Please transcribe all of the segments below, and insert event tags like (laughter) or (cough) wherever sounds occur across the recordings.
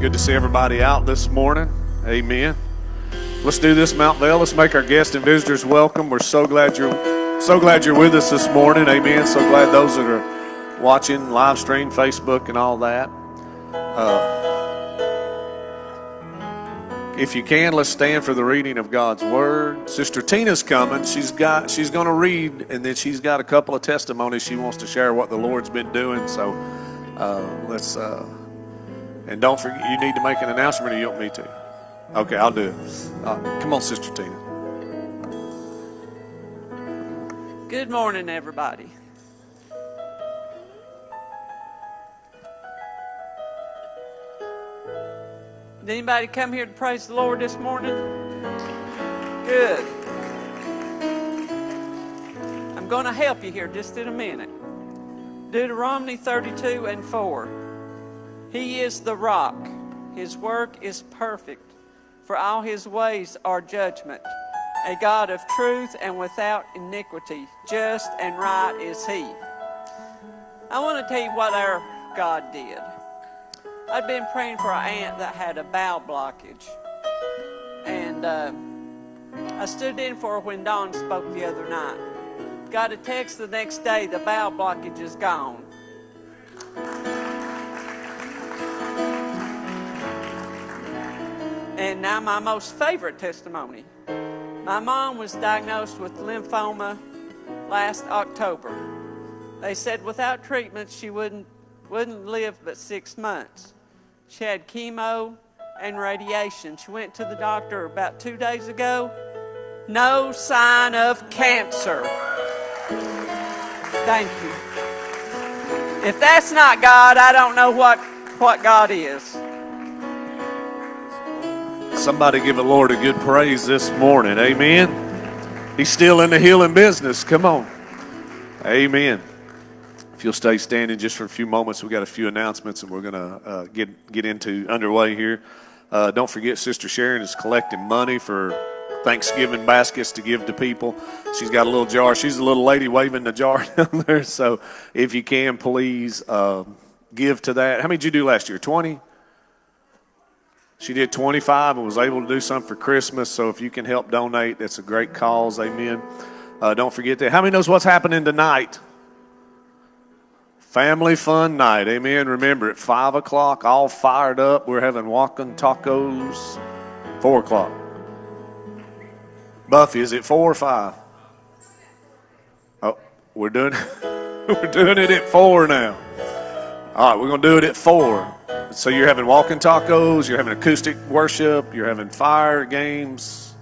Good to see everybody out this morning. Amen. Let's do this, Mount Vale. Let's make our guests and visitors welcome. We're so glad you're so glad you're with us this morning. Amen. So glad those that are watching live stream, Facebook, and all that. Uh, if you can, let's stand for the reading of God's word. Sister Tina's coming. She's got she's going to read, and then she's got a couple of testimonies she wants to share what the Lord's been doing. So uh, let's uh, and don't forget you need to make an announcement, or you want me to? Okay, I'll do it. Uh, come on, Sister Tina. Good morning, everybody. Did anybody come here to praise the Lord this morning? Good. I'm going to help you here just in a minute. Deuteronomy 32 and 4. He is the rock, his work is perfect, for all his ways are judgment. A God of truth and without iniquity, just and right is he. I want to tell you what our God did. I'd been praying for an aunt that had a bowel blockage. And uh, I stood in for her when Dawn spoke the other night. Got a text the next day, the bowel blockage is gone. And now, my most favorite testimony. My mom was diagnosed with lymphoma last October. They said without treatment, she wouldn't, wouldn't live but six months. She had chemo and radiation. She went to the doctor about two days ago. No sign of cancer. Thank you. If that's not God, I don't know what, what God is. Somebody give the Lord a good praise this morning. Amen. He's still in the healing business. Come on. Amen. If you'll stay standing just for a few moments, we've got a few announcements and we're going to uh, get get into underway here. Uh, don't forget, Sister Sharon is collecting money for Thanksgiving baskets to give to people. She's got a little jar. She's a little lady waving the jar (laughs) down there. So if you can, please uh, give to that. How many did you do last year? 20? She did 25 and was able to do something for Christmas. So if you can help donate, that's a great cause. Amen. Uh, don't forget that. How many knows what's happening tonight? Family fun night. Amen. Remember, at 5 o'clock, all fired up. We're having walking tacos. 4 o'clock. Buffy, is it 4 or 5? Oh, we're doing, (laughs) we're doing it at 4 now. All right, we're going to do it at 4. So you're having walking tacos, you're having acoustic worship, you're having fire games,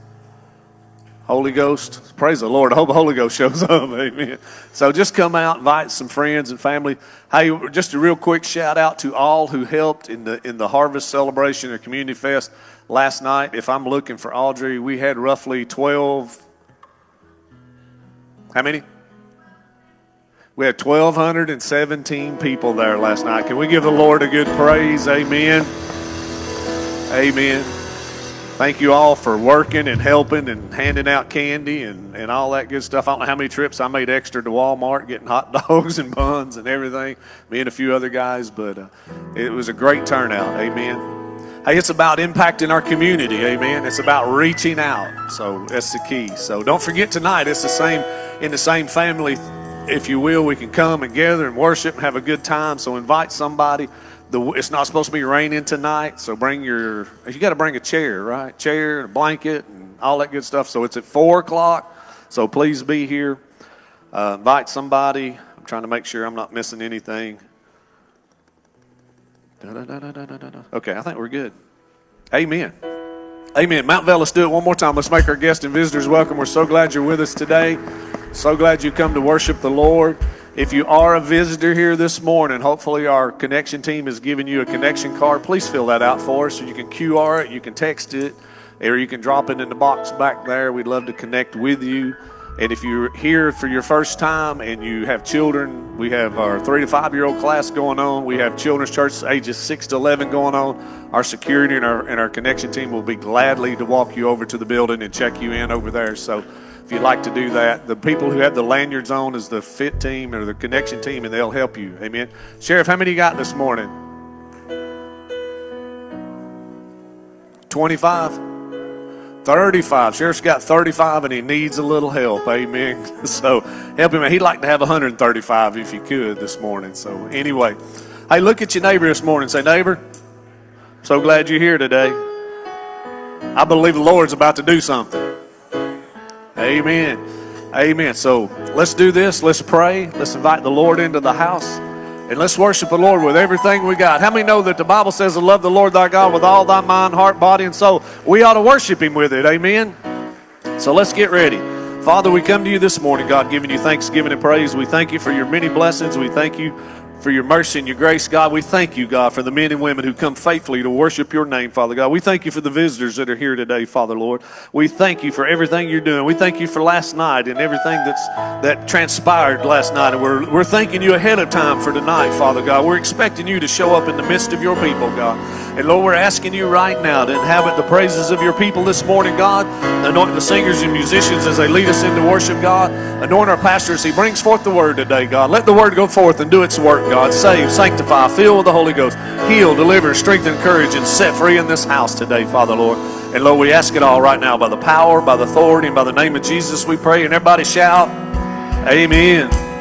Holy Ghost. Praise the Lord. I hope the Holy Ghost shows (laughs) up. Amen. So just come out, invite some friends and family. Hey, just a real quick shout out to all who helped in the in the harvest celebration or community fest last night. If I'm looking for Audrey, we had roughly 12 How many? We had 1,217 people there last night. Can we give the Lord a good praise? Amen. Amen. Thank you all for working and helping and handing out candy and, and all that good stuff. I don't know how many trips I made extra to Walmart getting hot (laughs) dogs and buns and everything, me and a few other guys, but uh, it was a great turnout. Amen. Hey, it's about impacting our community. Amen. It's about reaching out. So that's the key. So don't forget tonight, it's the same in the same family if you will, we can come and gather and worship and have a good time. So invite somebody. The, it's not supposed to be raining tonight, so bring your. You got to bring a chair, right? Chair and a blanket and all that good stuff. So it's at four o'clock. So please be here. Uh, invite somebody. I'm trying to make sure I'm not missing anything. Okay, I think we're good. Amen. Amen. Mount Vale, let's do it one more time. Let's make our guests and visitors welcome. We're so glad you're with us today. So glad you come to worship the Lord. If you are a visitor here this morning, hopefully our connection team has given you a connection card. Please fill that out for us. So you can QR it, you can text it, or you can drop it in the box back there. We'd love to connect with you. And if you're here for your first time and you have children, we have our three to five year old class going on. We have children's church ages six to 11 going on. Our security and our, and our connection team will be gladly to walk you over to the building and check you in over there. So if you'd like to do that. The people who have the lanyards on is the fit team or the connection team, and they'll help you. Amen. Sheriff, how many you got this morning? 25? 35. Sheriff's got 35 and he needs a little help. Amen. (laughs) So help him. He'd like to have 135 if he could this morning. So anyway, hey, look at your neighbor this morning. Say, neighbor, so glad you're here today. I believe the Lord's about to do something. Amen. Amen. So let's do this. Let's pray. Let's invite the Lord into the house. And let's worship the Lord with everything we got. How many know that the Bible says to love the Lord thy God with all thy mind, heart, body, and soul? We ought to worship him with it. Amen. So let's get ready. Father, we come to you this morning, God, giving you thanksgiving and praise. We thank you for your many blessings. We thank you for your mercy and your grace, God. We thank you, God, for the men and women who come faithfully to worship your name, Father God. We thank you for the visitors that are here today, Father Lord. We thank you for everything you're doing. We thank you for last night and everything that's that transpired last night. And we're, we're thanking you ahead of time for tonight, Father God. We're expecting you to show up in the midst of your people, God. And Lord, we're asking you right now to inhabit the praises of your people this morning, God. Anoint the singers and musicians as they lead us into worship, God. Anoint our pastor as he brings forth the word today, God. Let the word go forth and do its work, God. Save, sanctify, fill with the Holy Ghost. Heal, deliver, strengthen, encourage, and set free in this house today, Father, Lord. And Lord, we ask it all right now by the power, by the authority, and by the name of Jesus we pray. And everybody shout, Amen.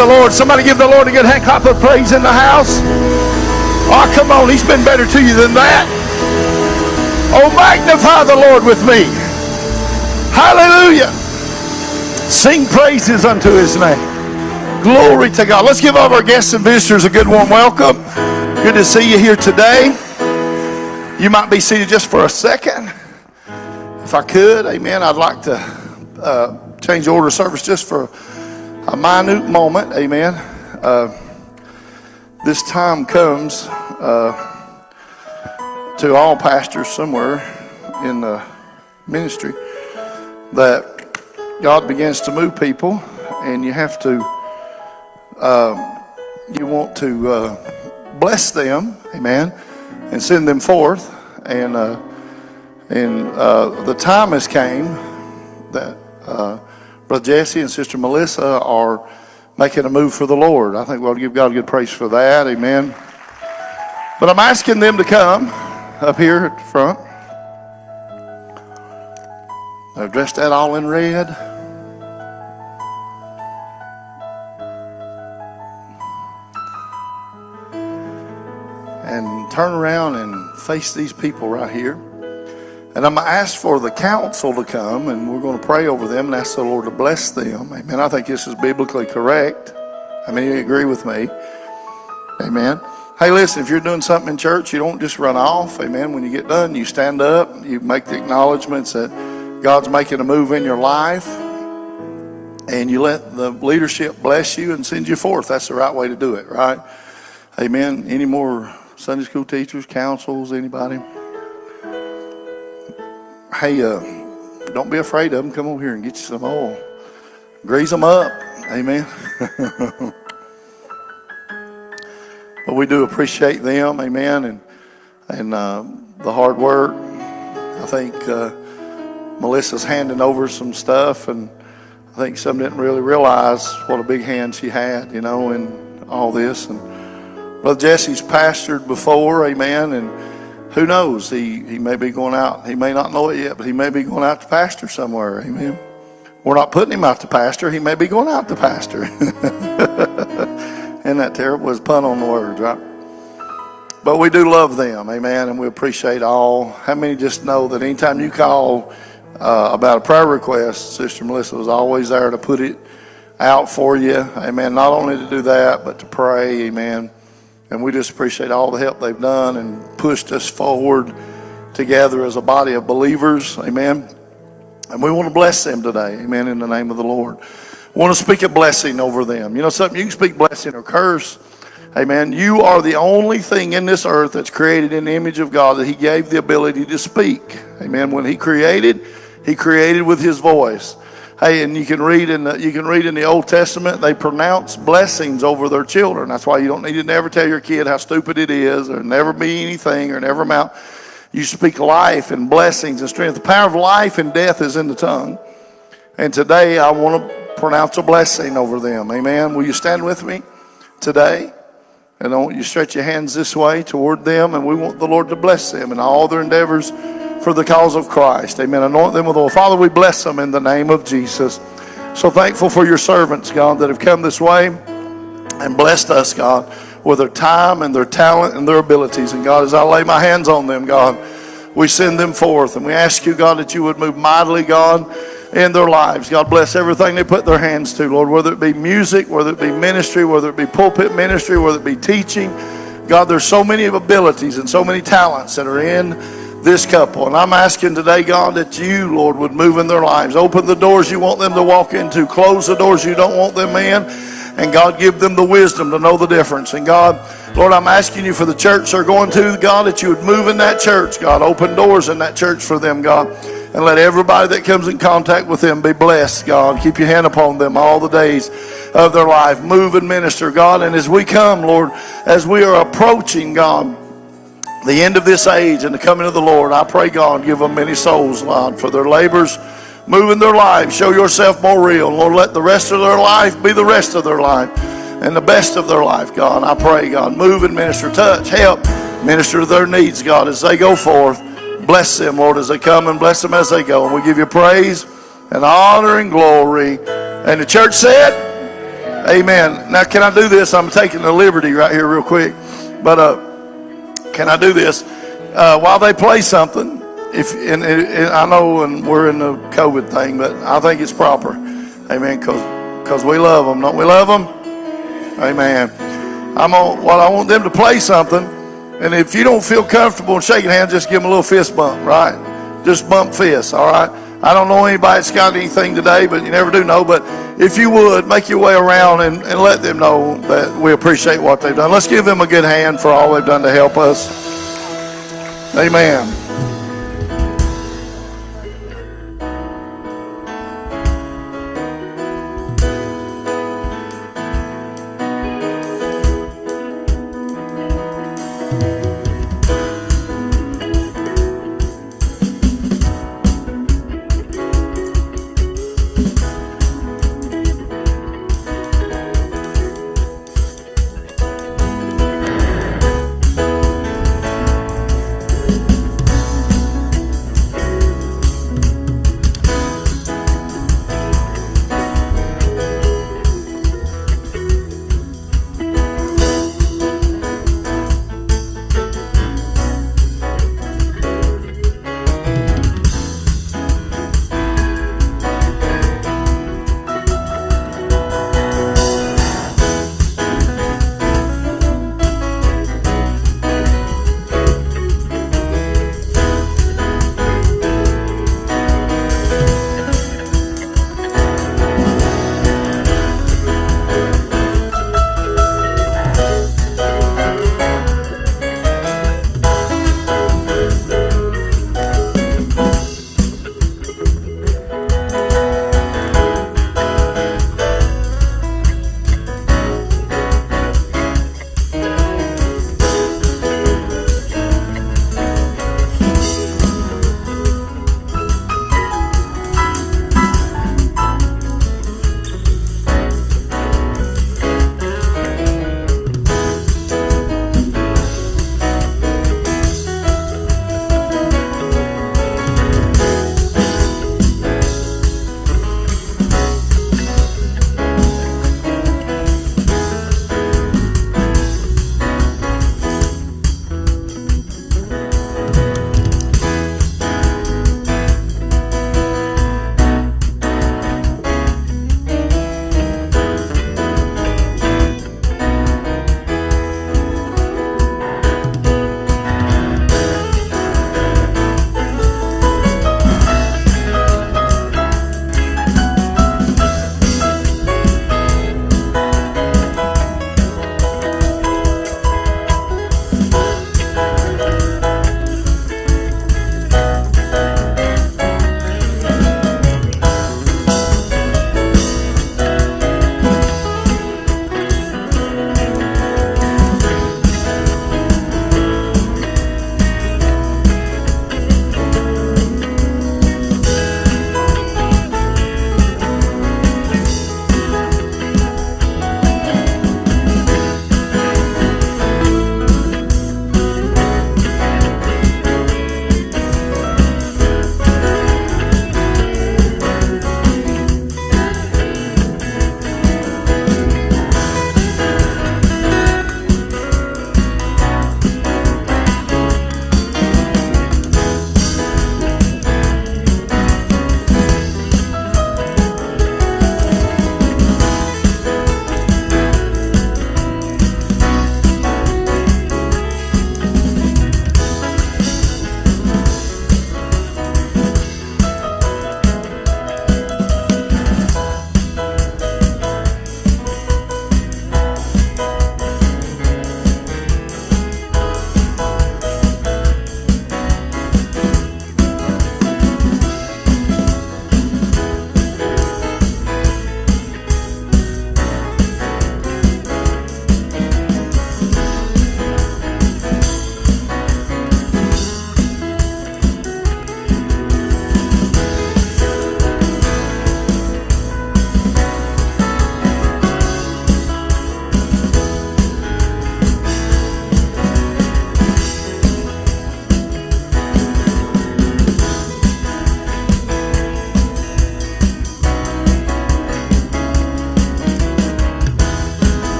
The Lord. Somebody give the Lord a good hand clap of praise in the house. Oh, come on. He's been better to you than that. Oh, magnify the Lord with me. Hallelujah. Sing praises unto his name. Glory to God. Let's give all our guests and visitors a good warm welcome. Good to see you here today. You might be seated just for a second. If I could, amen, I'd like to uh, change the order of service just for minute moment, amen. Uh, this time comes uh, to all pastors somewhere in the ministry that God begins to move people, and you have to, um, you want to uh, bless them, amen, and send them forth, and uh, and uh, the time has came Brother Jesse and Sister Melissa are making a move for the Lord. I think we'll give God a good praise for that. Amen. But I'm asking them to come up here at the front. They've dressed that all in red. And turn around and face these people right here. And I'm going to ask for the council to come and we're going to pray over them and ask the Lord to bless them. Amen. I think this is biblically correct. I mean, you agree with me. Amen. Hey, listen, if you're doing something in church, you don't just run off. Amen. When you get done, you stand up, you make the acknowledgments that God's making a move in your life, and you let the leadership bless you and send you forth. That's the right way to do it, right? Amen. Any more Sunday school teachers, councils, anybody? Hey, uh, don't be afraid of them. Come over here and get you some oil. Grease them up. Amen. (laughs) but we do appreciate them. Amen. And and uh, the hard work. I think uh, Melissa's handing over some stuff, and I think some didn't really realize what a big hand she had, you know, in all this. And Brother Jesse's pastored before. Amen. And who knows? He, he may be going out. He may not know it yet, but he may be going out to pastor somewhere. Amen. We're not putting him out to pastor. He may be going out to pastor. (laughs) Isn't that terrible? Was pun on the words, right? But we do love them, amen, and we appreciate all. How many just know that anytime you call uh, about a prayer request, Sister Melissa was always there to put it out for you, amen. Not only to do that, but to pray, amen. And we just appreciate all the help they've done and pushed us forward together as a body of believers. Amen. And we want to bless them today. Amen. In the name of the Lord. We want to speak a blessing over them. You know something? You can speak blessing or curse. Amen. You are the only thing in this earth that's created in the image of God that He gave the ability to speak. Amen. When He created, He created with His voice. Hey, and you can read in the you can read in the Old Testament they pronounce blessings over their children. That's why you don't need to never tell your kid how stupid it is, or never be anything, or never amount. You speak life and blessings and strength. The power of life and death is in the tongue. And today I want to pronounce a blessing over them. Amen. Will you stand with me today? And I want you to stretch your hands this way toward them, and we want the Lord to bless them in all their endeavors for the cause of Christ. Amen. Anoint them with oil. Father, we bless them in the name of Jesus. So thankful for your servants, God, that have come this way and blessed us, God, with their time and their talent and their abilities. And God, as I lay my hands on them, God, we send them forth. And we ask you, God, that you would move mightily, God, in their lives. God bless everything they put their hands to, Lord, whether it be music, whether it be ministry, whether it be pulpit ministry, whether it be teaching. God, there's so many abilities and so many talents that are in this couple. And I'm asking today, God, that you, Lord, would move in their lives. Open the doors you want them to walk into, close the doors you don't want them in. And God, give them the wisdom to know the difference. And God, Lord, I'm asking you for the church they're going to, God, that you would move in that church, God. Open doors in that church for them, God. And let everybody that comes in contact with them be blessed, God. Keep your hand upon them all the days of their life. Move and minister, God. And as we come, Lord, as we are approaching, God, the end of this age and the coming of the Lord, I pray, God, give them many souls, Lord, for their labors, move in their lives. Show yourself more real. Lord, let the rest of their life be the rest of their life and the best of their life, God. I pray, God, move and minister, touch, help, minister to their needs, God, as they go forth. Bless them, Lord, as they come and bless them as they go. And we give you praise and honor and glory. And the church said, Amen. Now, can I do this? I'm taking the liberty right here, real quick. But uh, can I do this? Uh, while they play something, if and, and I know, and we're in the COVID thing, but I think it's proper. Amen. Because because we love them, don't we love them? Amen. I'm on. Well, I want them to play something, and if you don't feel comfortable shaking hands, just give them a little fist bump, right? Just bump fists, all right? I don't know anybody that's got anything today, but you never do know. But if you would, make your way around and, and let them know that we appreciate what they've done. Let's give them a good hand for all they've done to help us. Amen.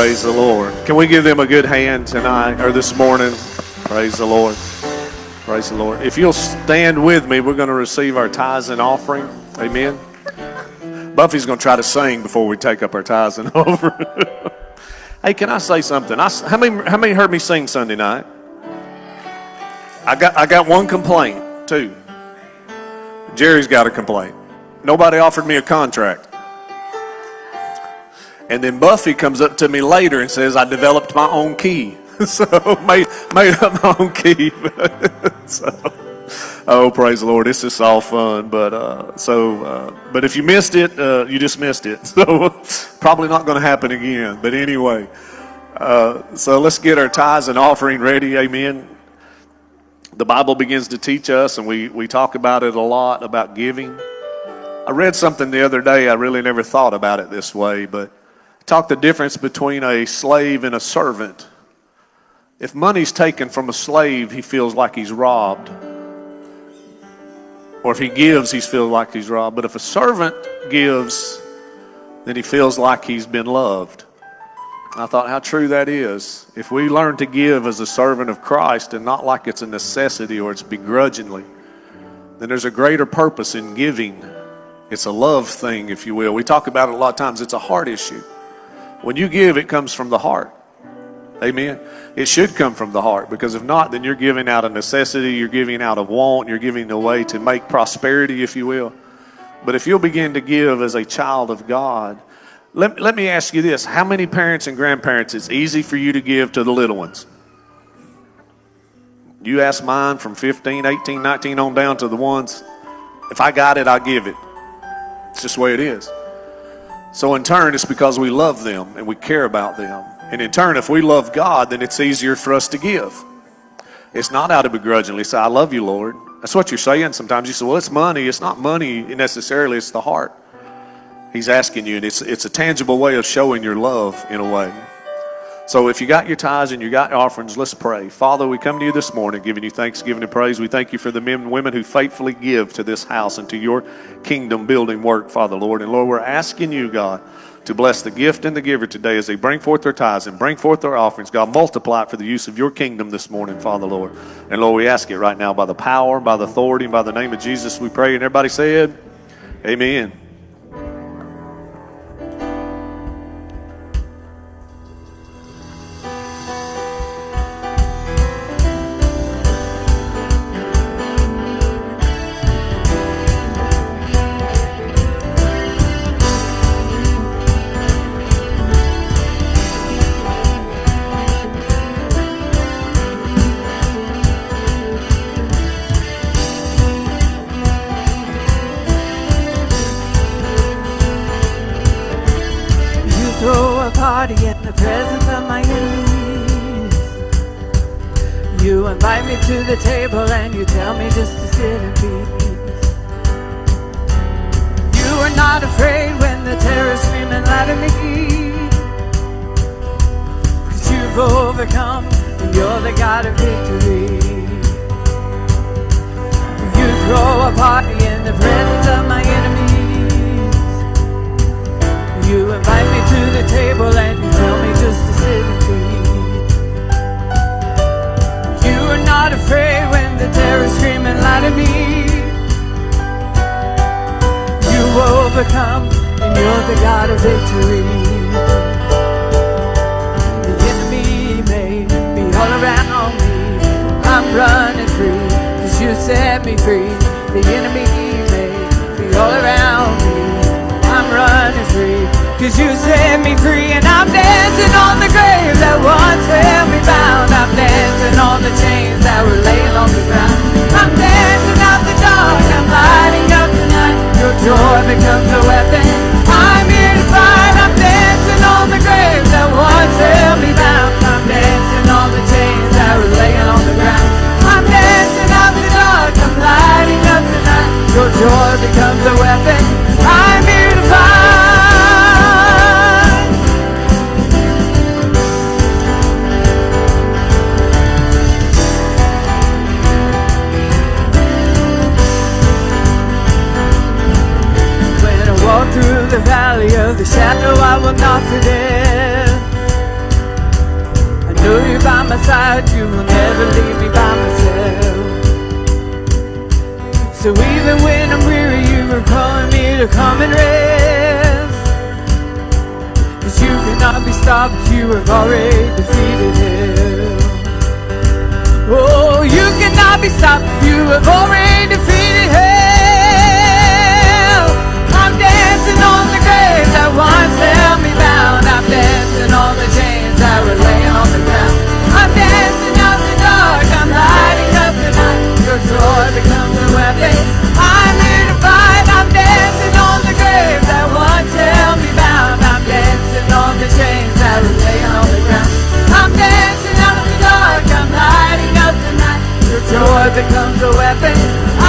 Praise the Lord. Can we give them a good hand tonight or this morning? Praise the Lord. Praise the Lord. If you'll stand with me, we're going to receive our tithes and offering. Amen. Buffy's going to try to sing before we take up our tithes and (laughs) offering. hey, can I say something? I, how, many, how many heard me sing Sunday night? I got, I got one complaint, too. Jerry's got a complaint. Nobody offered me a contract. And then Buffy comes up to me later and says, I developed my own key. (laughs) so made, made up my own key. (laughs) so, oh, praise the Lord. This is all fun. But uh, so, uh, but if you missed it, uh, you just missed it. (laughs) So probably not going to happen again. But anyway, uh, so let's get our tithes and offering ready. Amen. The Bible begins to teach us, and we, we talk about it a lot about giving. I read something the other day. I really never thought about it this way, but talk the difference between a slave and a servant. If money's taken from a slave, he feels like he's robbed. Or if he gives, he feels like he's robbed. But if a servant gives, then he feels like he's been loved. I thought how true that is. If we learn to give as a servant of Christ and not like it's a necessity or it's begrudgingly, then there's a greater purpose in giving. It's a love thing, if you will. We talk about it a lot of times. It's a heart issue. When you give, it comes from the heart. Amen. It should come from the heart because if not, then you're giving out of necessity, you're giving out of want, you're giving away to make prosperity, if you will. But if you'll begin to give as a child of God, let, let me ask you this how many parents and grandparents it's easy for you to give to the little ones? You ask mine from 15, 18, 19 on down to the ones, if I got it, I'll give it. It's just the way it is. So, in turn, it's because we love them and we care about them. And in turn, if we love God, then it's easier for us to give. It's not out of begrudgingly say, I love you, Lord. That's what you're saying. Sometimes you say, well, it's money. It's not money necessarily, it's the heart. He's asking you, and it's, it's a tangible way of showing your love in a way. So if you got your tithes and you got offerings, let's pray. Father, we come to you this morning giving you thanksgiving and praise. We thank you for the men and women who faithfully give to this house and to your kingdom building work, Father, Lord. And Lord, we're asking you, God, to bless the gift and the giver today as they bring forth their tithes and bring forth their offerings. God, multiply it for the use of your kingdom this morning, Father, Lord. And Lord, we ask it right now by the power, by the authority, and by the name of Jesus, we pray. And everybody said, Amen. Table and you tell me just to sit in peace. You are not afraid when the terrorists scream and lie to me. Cause you've overcome and you're the God of victory. You throw a party in the presence of my enemies. You invite me to the table and you tell me afraid when the scream and lie to me. You overcome and you're the God of victory. The enemy may be all around me. I'm running free because you set me free. The enemy may be all around me. I'm running free Cause you set me free and I'm dancing on the grave that once held me bound. I'm dancing on the chains that were laying on the ground. I'm dancing out the dark, I'm lighting up the night. Your joy becomes a weapon. I'm here to fight, I'm dancing on the grave that once held me bound. I'm dancing on the chains that were laying on the ground. I'm dancing out the dark, I'm lighting up the night. Your joy becomes a weapon valley of the shadow I will not sit in I know you're by my side, you will never leave me by myself. So even when I'm weary, you are calling me to come and rest. Cause you cannot be stopped, you have already defeated him Oh, you cannot be stopped, you have already defeated hell. I'm dancing on ways that once held me bound. I'm dancing on the chains that were laying on the ground. I'm dancing out the dark. I'm lighting up the night. Your joy becomes a weapon. I'm unified. I'm dancing on the that once held me bound. I'm dancing on the that were laying on the ground. I'm dancing out the dark. I'm lighting up the night. Your joy becomes a weapon.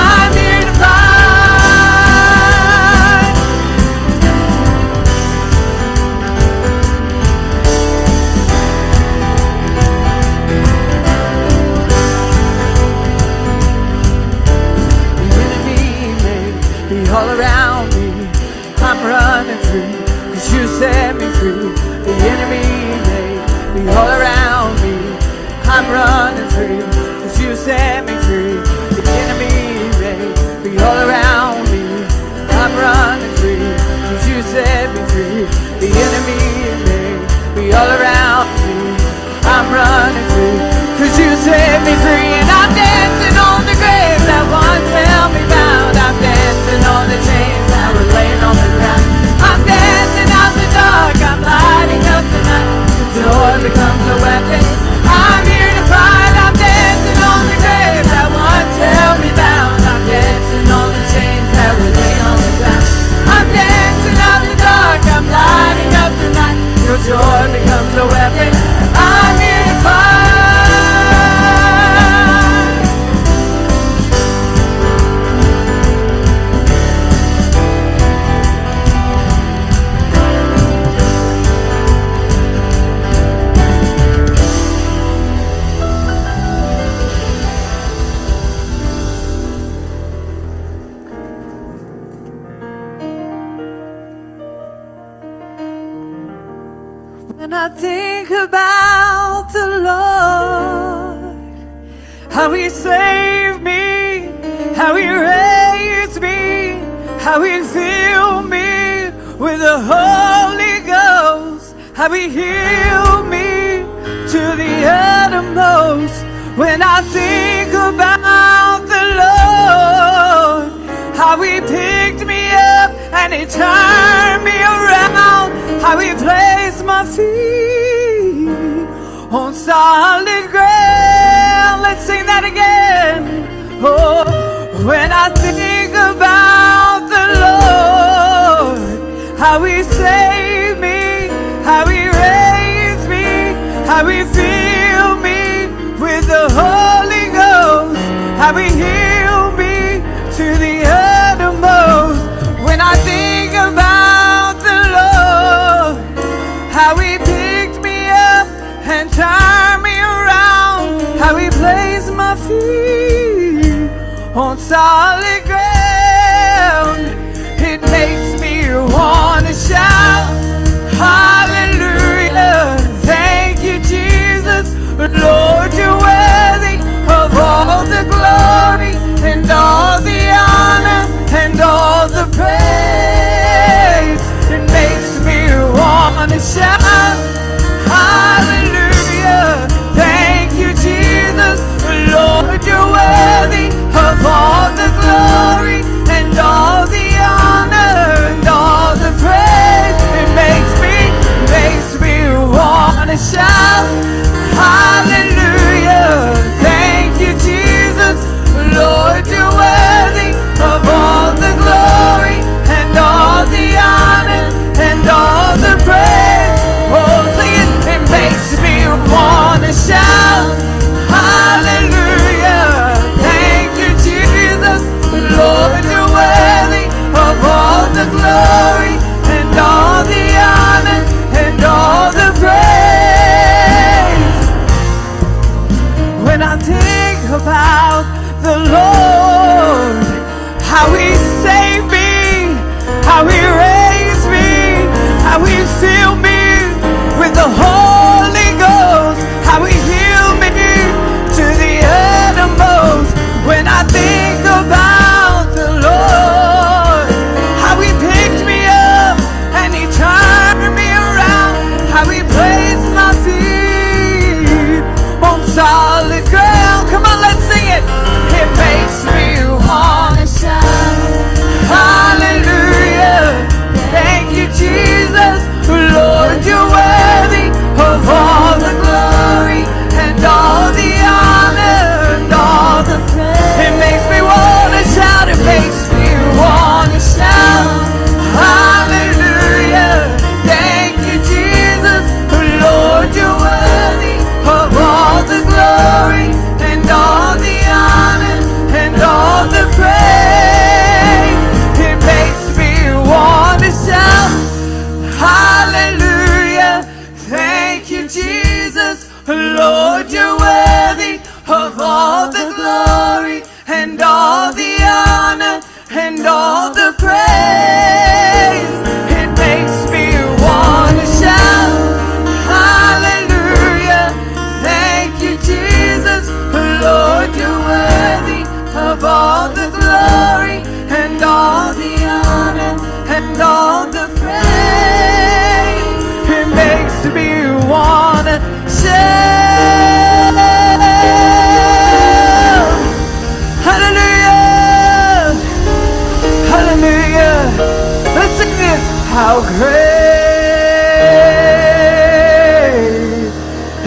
How great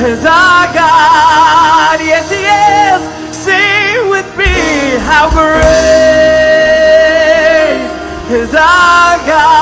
is our God. Yes, He is. Sing with me. How great is our God.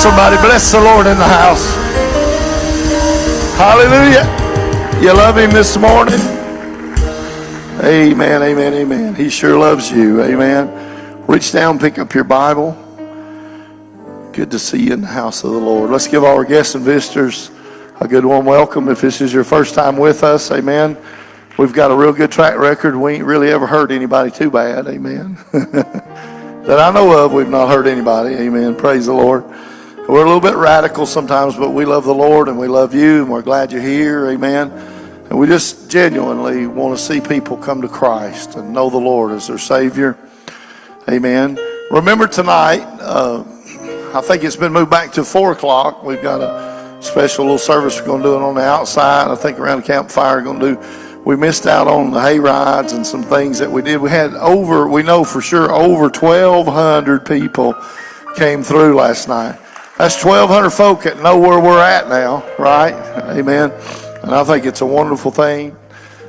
Somebody. Bless the Lord in the house. Hallelujah. You love him this morning? Amen, amen, amen. He sure loves you. Amen. Reach down, pick up your Bible. Good to see you in the house of the Lord. Let's give our guests and visitors a good warm welcome. If this is your first time with us, amen. We've got a real good track record. We ain't really ever hurt anybody too bad. Amen. (laughs) that I know of, we've not hurt anybody. Amen. Praise the Lord. We're a little bit radical sometimes, but we love the Lord and we love you and we're glad you're here. Amen. And we just genuinely want to see people come to Christ and know the Lord as their Savior. Amen. Remember tonight, uh, I think it's been moved back to 4 o'clock. We've got a special little service we're going to do it on the outside. I think around the campfire we're going to do. We missed out on the hay rides and some things that we did. We had over, we know for sure, over 1,200 people came through last night. That's 1,200 folk that know where we're at now, right? Amen. And I think it's a wonderful thing.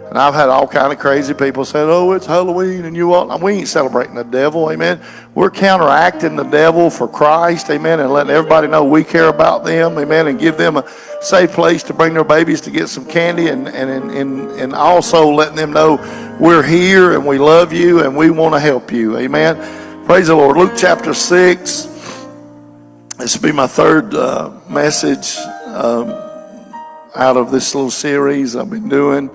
And I've had all kind of crazy people say, "Oh, it's Halloween," and you all. We ain't celebrating the devil, amen. We're counteracting the devil for Christ, amen, and letting everybody know we care about them, amen, and give them a safe place to bring their babies to get some candy, and and and and also letting them know we're here and we love you and we want to help you, amen. Praise the Lord. Luke chapter six. This will be my third uh, message um, out of this little series I've been doing.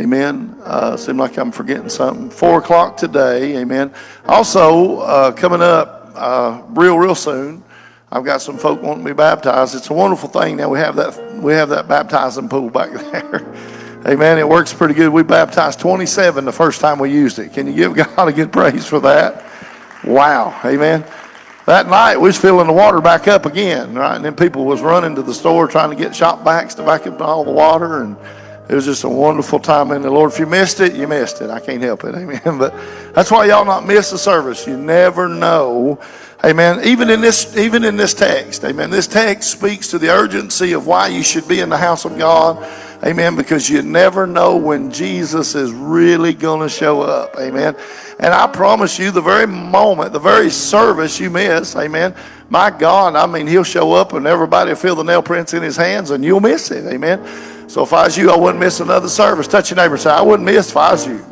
Amen. Uh, seem like I'm forgetting something. Four o'clock today. Amen. Also, uh, coming up uh, real, real soon, I've got some folk wanting to be baptized. It's a wonderful thing. Now we have that we have that baptizing pool back (laughs) there. Amen. It works pretty good. We baptized 27 the first time we used it. Can you give God a good praise for that? Wow. Amen. That night we was filling the water back up again, right? And then people was running to the store trying to get shop vacs to back up all the water and it was just a wonderful time in the Lord. If you missed it, you missed it. I can't help it. (laughs) Amen. But that's why y'all not miss the service. You never know. Amen. Even in this, even in this text, amen. This text speaks to the urgency of why you should be in the house of God. Amen. Because you never know when Jesus is really going to show up. Amen. And I promise you, the very moment, the very service you miss, amen. My God, I mean, he'll show up and everybody will feel the nail prints in his hands and you'll miss it. Amen. So if I was you, I wouldn't miss another service. Touch your neighbor and say, I wouldn't miss if I was you.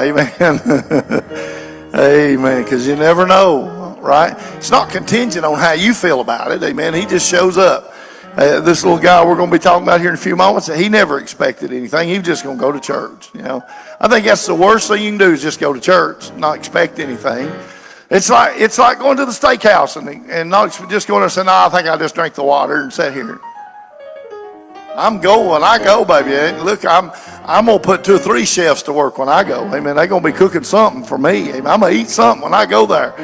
Amen. (laughs) Amen. Because you never know, right? It's not contingent on how you feel about it. Amen. He just shows up. Uh, this little guy we're going to be talking about here in a few moments, he never expected anything. He was just going to go to church. You know, I think that's the worst thing you can do is just go to church, not expect anything. It's like it's like going to the steakhouse and and not just going to say, "No, I think I just drank the water and sat here." I'm going. I go, baby. Look, I'm I'm gonna put two or three chefs to work when I go. Amen. They're gonna be cooking something for me. Amen. I'm gonna eat something when I go there.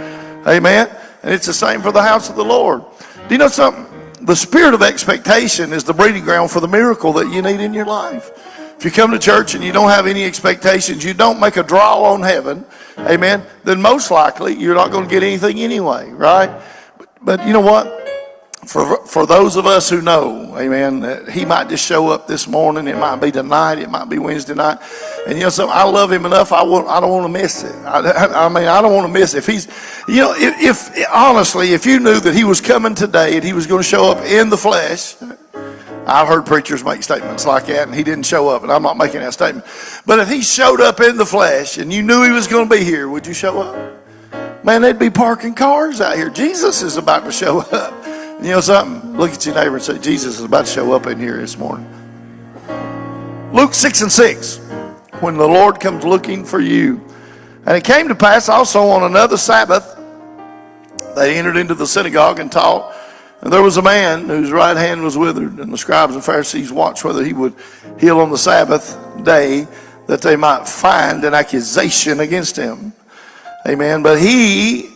Amen. And it's the same for the house of the Lord. Do you know something? The spirit of expectation is the breeding ground for the miracle that you need in your life. If you come to church and you don't have any expectations, you don't make a draw on heaven, amen, then most likely you're not going to get anything anyway, right? But, but you know what? For, for those of us who know, amen, that he might just show up this morning. It might be tonight. It might be Wednesday night. And you know, so I love him enough. I want, I don't want to miss it. I, I mean, I don't want to miss it. If he's, you know, if, if, honestly, if you knew that he was coming today and he was going to show up in the flesh, I've heard preachers make statements like that and he didn't show up and I'm not making that statement. But if he showed up in the flesh and you knew he was going to be here, would you show up? Man, they'd be parking cars out here. Jesus is about to show up. You know something? Look at your neighbor and say, Jesus is about to show up in here this morning. Luke 6 and 6. When the Lord comes looking for you. And it came to pass also on another Sabbath, they entered into the synagogue and taught. And there was a man whose right hand was withered. And the scribes and Pharisees watched whether he would heal on the Sabbath day that they might find an accusation against him. Amen. But he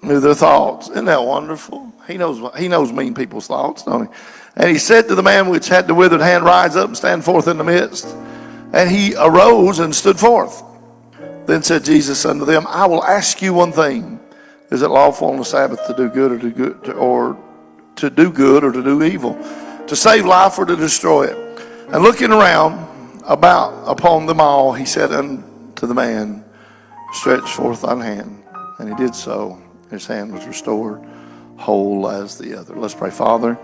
knew their thoughts. Isn't that wonderful? He knows, he knows mean people's thoughts, don't he? And he said to the man which had the withered hand, Rise up and stand forth in the midst. And he arose and stood forth. Then said Jesus unto them, I will ask you one thing. Is it lawful on the Sabbath to do good or to good or to do good or to do evil? To save life or to destroy it? And looking around about upon them all, he said unto the man, Stretch forth thine hand. And he did so. His hand was restored whole as the other. Let's pray. Father,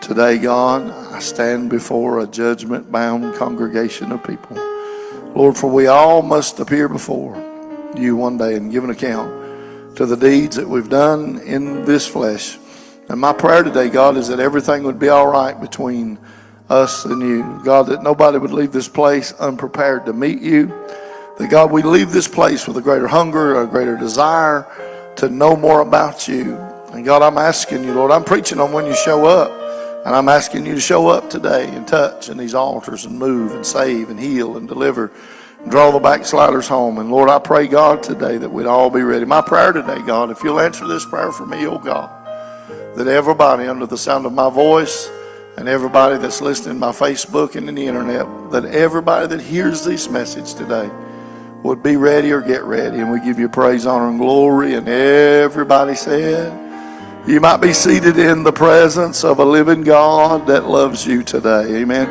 today, God, I stand before a judgment bound congregation of people. Lord, for we all must appear before you one day and give an account to the deeds that we've done in this flesh. And my prayer today, God, is that everything would be all right between us and you. God, that nobody would leave this place unprepared to meet you. That God, we leave this place with a greater hunger, a greater desire to know more about you. And God, I'm asking you, Lord, I'm preaching on when you show up. And I'm asking you to show up today and touch in these altars and move and save and heal and deliver and draw the backsliders home. And Lord, I pray, God, today that we'd all be ready. My prayer today, God, if you'll answer this prayer for me, oh God, that everybody under the sound of my voice and everybody that's listening my Facebook and in the internet, that everybody that hears this message today would be ready or get ready. And we give you praise, honor, and glory. And everybody said, you might be seated in the presence of a living God that loves you today. Amen.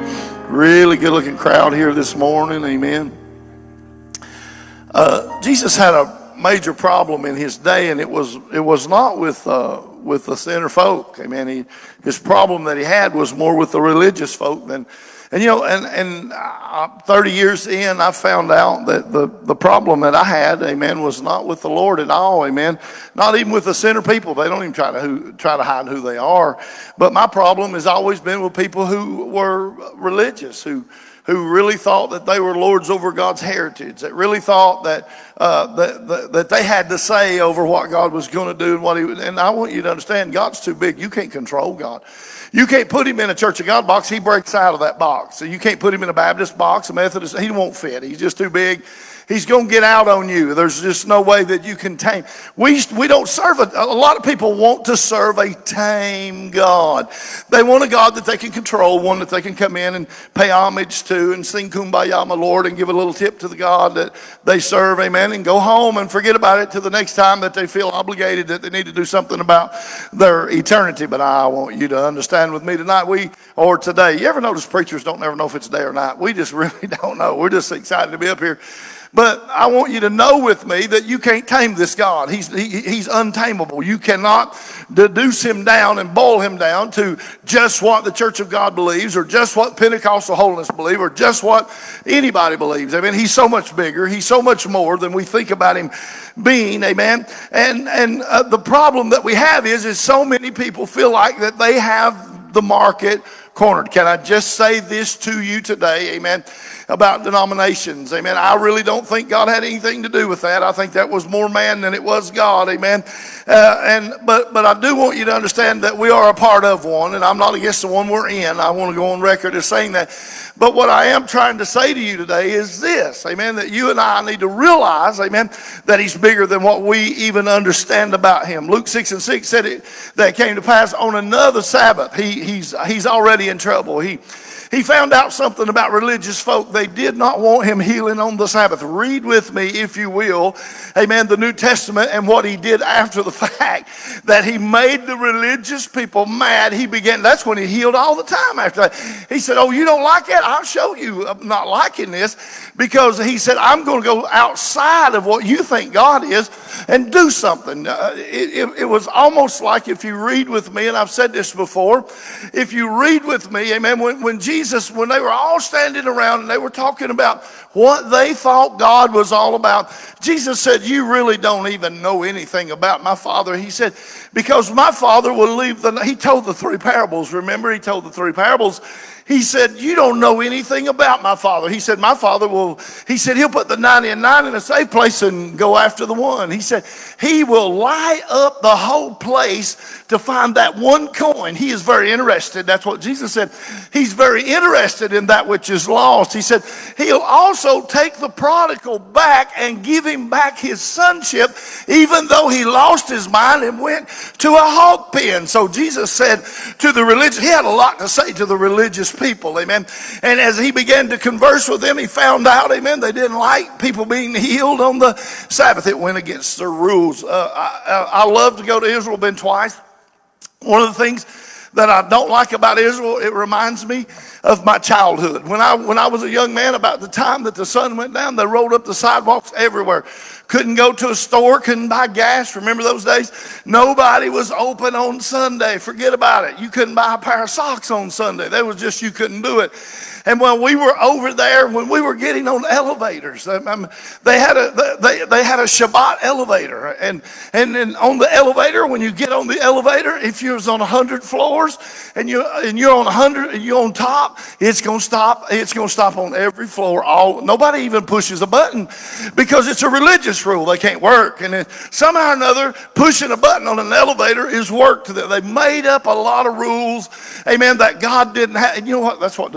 Really good looking crowd here this morning. Amen. Uh, Jesus had a major problem in his day, and it was it was not with uh, with the sinner folk. Amen. He, his problem that he had was more with the religious folk than and you know, and and uh, 30 years in, I found out that the the problem that I had, amen, was not with the Lord at all, amen. Not even with the sinner people. They don't even try to who, try to hide who they are. But my problem has always been with people who were religious, who who really thought that they were lords over God's heritage, that really thought that, uh, that, that, that, they had to say over what God was going to do and what He. And I want you to understand God's too big. You can't control God. You can't put him in a Church of God box. He breaks out of that box. So you can't put him in a Baptist box, a Methodist. He won't fit. He's just too big. He's going to get out on you. There's just no way that you can tame. We, we don't serve a, a lot of people want to serve a tame God. They want a God that they can control, one that they can come in and pay homage to and sing Kumbaya, my Lord, and give a little tip to the God that they serve, amen, and go home and forget about it till the next time that they feel obligated that they need to do something about their eternity. But I want you to understand with me tonight, we, or today, you ever notice preachers don't ever know if it's day or night? We just (laughs) really don't know. We're just excited to be up here But I want you to know with me that you can't tame this God. He's, he, he's untamable. You cannot deduce him down and boil him down to just what the Church of God believes or just what Pentecostal holiness believe or just what anybody believes. I mean, he's so much bigger. He's so much more than we think about him being. Amen. And, and uh, the problem that we have is, is so many people feel like that they have the market cornered. Can I just say this to you today? Amen about denominations. Amen. I really don't think God had anything to do with that. I think that was more man than it was God. Amen. Uh, and but but I do want you to understand that we are a part of one, and I'm not against the one we're in. I want to go on record as saying that. But what I am trying to say to you today is this, amen, that you and I need to realize, amen, that he's bigger than what we even understand about him. Luke 6 and 6 said it that came to pass on another Sabbath. He, he's, he's already in trouble. He, he found out something about religious folk. They did not want him healing on the Sabbath. Read with me, if you will, amen, the New Testament and what he did after the (laughs) fact that he made the religious people mad. He began, that's when he healed all the time after that. He said, Oh, you don't like it? I'll show you I'm not liking this because he said, I'm going to go outside of what you think God is and do something. Uh, it, it, it was almost like if you read with me, and I've said this before, if you read with me, amen, when, when Jesus Jesus, when they were all standing around and they were talking about what they thought God was all about, Jesus said, You really don't even know anything about my Father. He said, Because my Father will leave the. He told the three parables. Remember, he told the three parables. He said, You don't know anything about my father. He said, My father will, he said, He'll put the 99 in a safe place and go after the one. He said, He will light up the whole place to find that one coin. He is very interested. That's what Jesus said. He's very interested in that which is lost. He said, He'll also take the prodigal back and give him back his sonship, even though he lost his mind and went to a hog pen. So Jesus said to the religious, he had a lot to say to the religious people, amen. And as he began to converse with them, he found out, amen, they didn't like people being healed on the Sabbath. It went against their rules. Uh, I, I love to go to Israel, been twice. One of the things that I don't like about Israel, it reminds me of my childhood. When I, when I was a young man, about the time that the sun went down, they rolled up the sidewalks everywhere. Couldn't go to a store, couldn't buy gas. Remember those days? Nobody was open on Sunday. Forget about it. You couldn't buy a pair of socks on Sunday. That was just, you couldn't do it. And when we were over there, when we were getting on elevators, um, um, they had a they, they had a Shabbat elevator, and and then on the elevator, when you get on the elevator, if you was on hundred floors and you and you're on hundred and you're on top, it's gonna stop. It's gonna stop on every floor. All nobody even pushes a button because it's a religious rule. They can't work, and somehow or another, pushing a button on an elevator is work to them. They made up a lot of rules, amen, that God didn't have. And you know what? That's what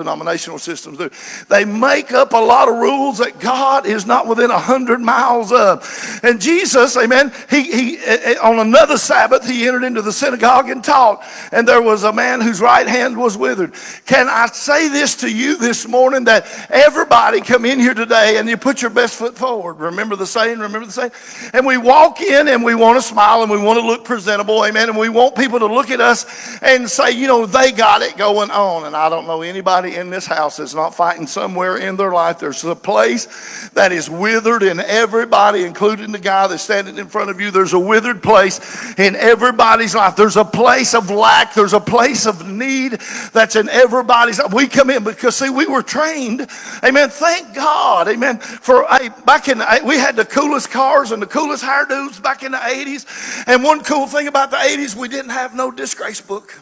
denominational systems do. They make up a lot of rules that God is not within a hundred miles of. And Jesus, amen, he, he, eh, eh, on another Sabbath, he entered into the synagogue and taught. And there was a man whose right hand was withered. Can I say this to you this morning that everybody come in here today and you put your best foot forward. Remember the saying, remember the saying? And we walk in and we want to smile and we want to look presentable, amen. And we want people to look at us and say, you know, they got it going on. And I don't know anybody in this house that's not fighting somewhere in their life. There's a place that is withered in everybody, including the guy that's standing in front of you. There's a withered place in everybody's life. There's a place of lack. There's a place of need that's in everybody's life. We come in because, see, we were trained. Amen. Thank God. Amen. For hey, back in we had the coolest cars and the coolest hairdos back in the 80s. And one cool thing about the 80s, we didn't have no disgrace book.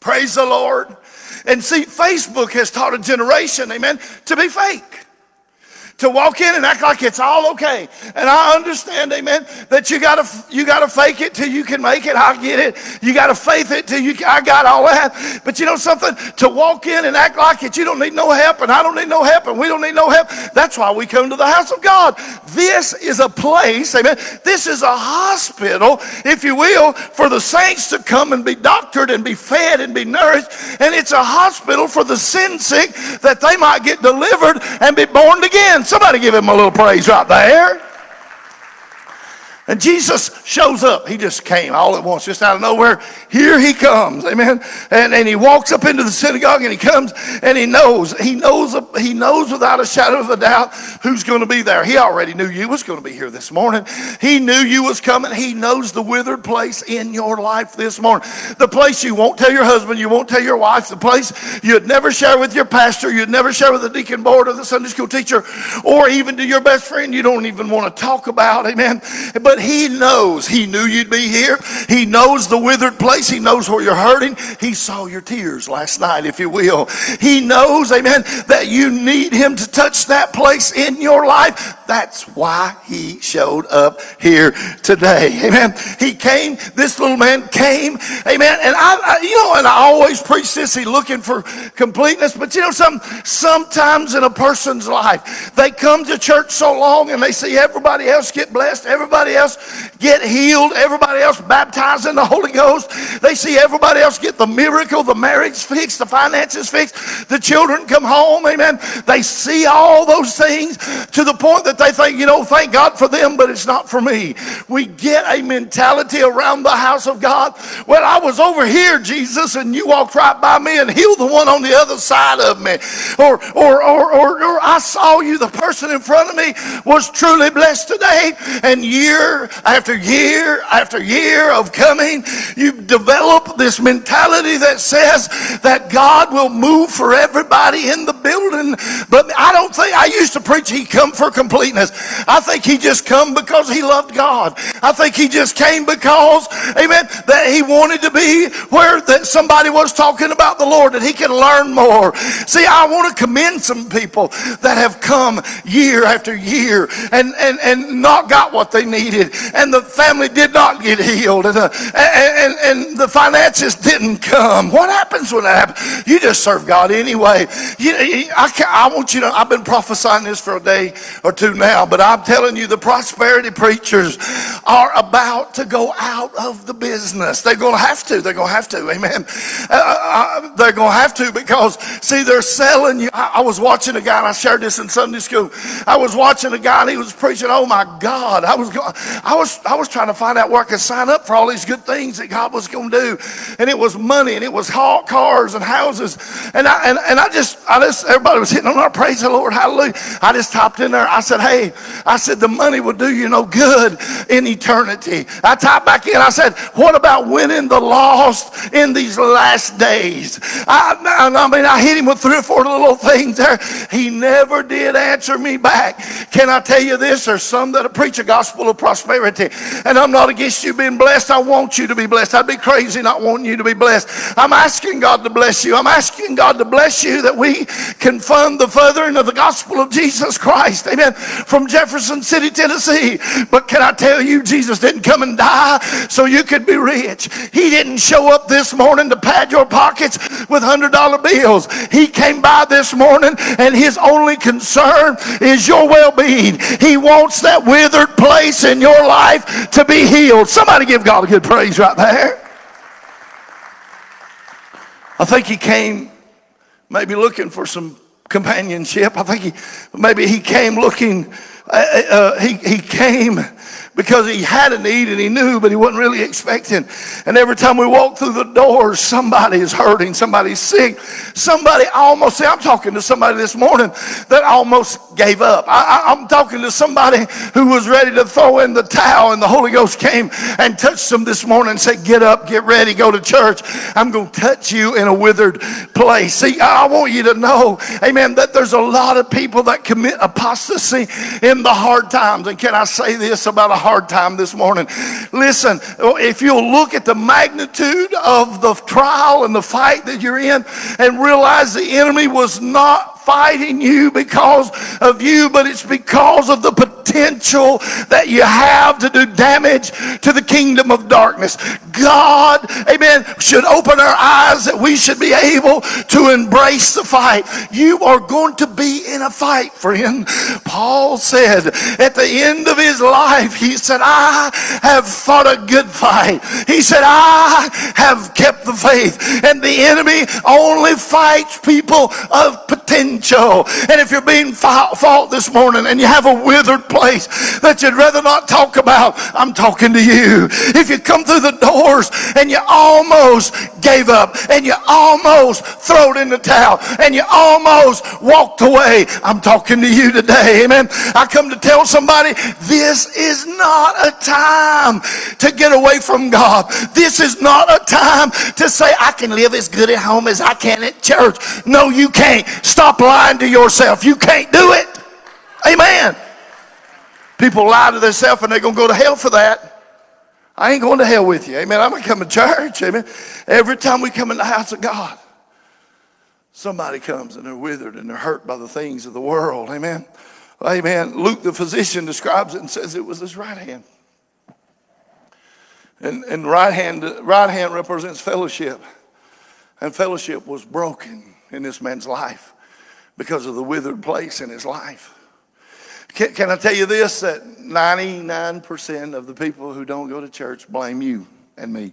Praise the Lord. And see, Facebook has taught a generation, amen, to be fake to walk in and act like it's all okay. And I understand, amen, that you gotta you gotta fake it till you can make it. I get it. You gotta faith it till you I got all that. But you know something? To walk in and act like it, you don't need no help, and I don't need no help, and we don't need no help. That's why we come to the house of God. This is a place, amen. This is a hospital, if you will, for the saints to come and be doctored and be fed and be nourished. And it's a hospital for the sin sick that they might get delivered and be born again. Somebody give him a little praise right there. And Jesus shows up. He just came all at once, just out of nowhere. Here he comes. Amen. And, and he walks up into the synagogue and he comes and he knows, he knows, he knows without a shadow of a doubt who's going to be there. He already knew you was going to be here this morning. He knew you was coming. He knows the withered place in your life this morning. The place you won't tell your husband, you won't tell your wife, the place you'd never share with your pastor, you'd never share with the deacon board or the Sunday school teacher, or even to your best friend you don't even want to talk about. Amen. But but he knows. He knew you'd be here. He knows the withered place. He knows where you're hurting. He saw your tears last night, if you will. He knows, amen, that you need him to touch that place in your life. That's why he showed up here today. Amen. He came, this little man came, amen. And I, I you know, and I always preach this, he looking for completeness. But you know, some sometimes in a person's life, they come to church so long and they see everybody else get blessed, everybody else else get healed, everybody else baptized in the Holy Ghost. They see everybody else get the miracle, the marriage fixed, the finances fixed, the children come home, amen. They see all those things to the point that they think, you know, thank God for them, but it's not for me. We get a mentality around the house of God. Well, I was over here, Jesus, and you walked right by me and healed the one on the other side of me. Or, or, or, or, or I saw you, the person in front of me was truly blessed today, and after year after year of coming, you develop this mentality that says that God will move for everybody in the building. But I don't think, I used to preach he come for completeness. I think he just come because he loved God. I think he just came because, amen, that he wanted to be where that somebody was talking about the Lord, that he could learn more. See, I want to commend some people that have come year after year and, and, and not got what they needed and the family did not get healed and, uh, and, and, the finances didn't come. What happens when that happens? You just serve God anyway. You, I, I want you to, I've been prophesying this for a day or two now, but I'm telling you, the prosperity preachers are about to go out of the business. They're going to have to. They're going to have to. Amen. Uh, uh, uh they're going to have to because, see, they're selling you. I, I was watching a guy, and I shared this in Sunday school. I was watching a guy, and he was preaching, oh my God. I was going, I was, I was trying to find out where I could sign up for all these good things that God was going to do. And it was money and it was cars and houses. And I, and, and I just, I just, everybody was hitting on our praise the Lord, hallelujah. I just topped in there. I said, hey, I said, the money will do you no good in eternity. I typed back in. I said, what about winning the lost in these last days? I, I mean, I hit him with three or four little things there. He never did answer me back. Can I tell you this? There's some that preach a gospel of prosperity prosperity. And I'm not against you being blessed. I want you to be blessed. I'd be crazy not wanting you to be blessed. I'm asking God to bless you. I'm asking God to bless you that we can fund the furthering of the gospel of Jesus Christ. Amen. From Jefferson City, Tennessee. But can I tell you, Jesus didn't come and die so you could be rich. He didn't show up this morning to pad your pockets with $100 bills. He came by this morning and his only concern is your well being. He wants that withered place in your life to be healed. Somebody give God a good praise right there. I think he came maybe looking for some companionship. I think he maybe he came looking. Uh, uh, he he came because he had a need and he knew, but he wasn't really expecting. And every time we walk through the doors, somebody is hurting, somebody's sick, somebody almost, see, I'm talking to somebody this morning that almost gave up. I, am talking to somebody who was ready to throw in the towel, and the Holy Ghost came and touched them this morning and said, Get up, get ready, go to church. I'm going to touch you in a withered place. See, I want you to know, amen, that there's a lot of people that commit apostasy in the hard times. And can I say this about a hard time this morning. Listen, oh, if you'll look at the magnitude of the trial and the fight that you're in and realize the enemy was not fighting you because of you, but it's because of the potential that you have to do damage to the kingdom of darkness. God, amen, should open our eyes that we should be able to embrace the fight. You are going to be in a fight, friend. Paul said at the end of his life, he said, I have fought a good fight. He said, I have kept the faith. And the enemy only fights people of potential potential. And if you're being fought this morning and you have a withered place that you'd rather not talk about, I'm talking to you. If you come through the doors and you almost gave up and you almost throw it in the towel and you almost walked away, I'm talking to you today. Amen. I come to tell somebody this is not a time to get away from God. This is not a time to say, I can live as good at home as I can at church. No, you can't. Stop lying to yourself. You can't do it. Amen. People lie to themselves and they're going to go to hell for that. I ain't going to hell with you. Amen. I'm going to come to church. Amen. Every time we come in the house of God, somebody comes and they're withered and they're hurt by the things of the world. Amen. Amen. Luke, the physician, describes it and says it was his right hand. And, and right hand, right hand represents fellowship. And fellowship was broken in this man's life because of the withered place in his life. Can, can I tell you this? That 99% of the people who don't go to church blame you and me.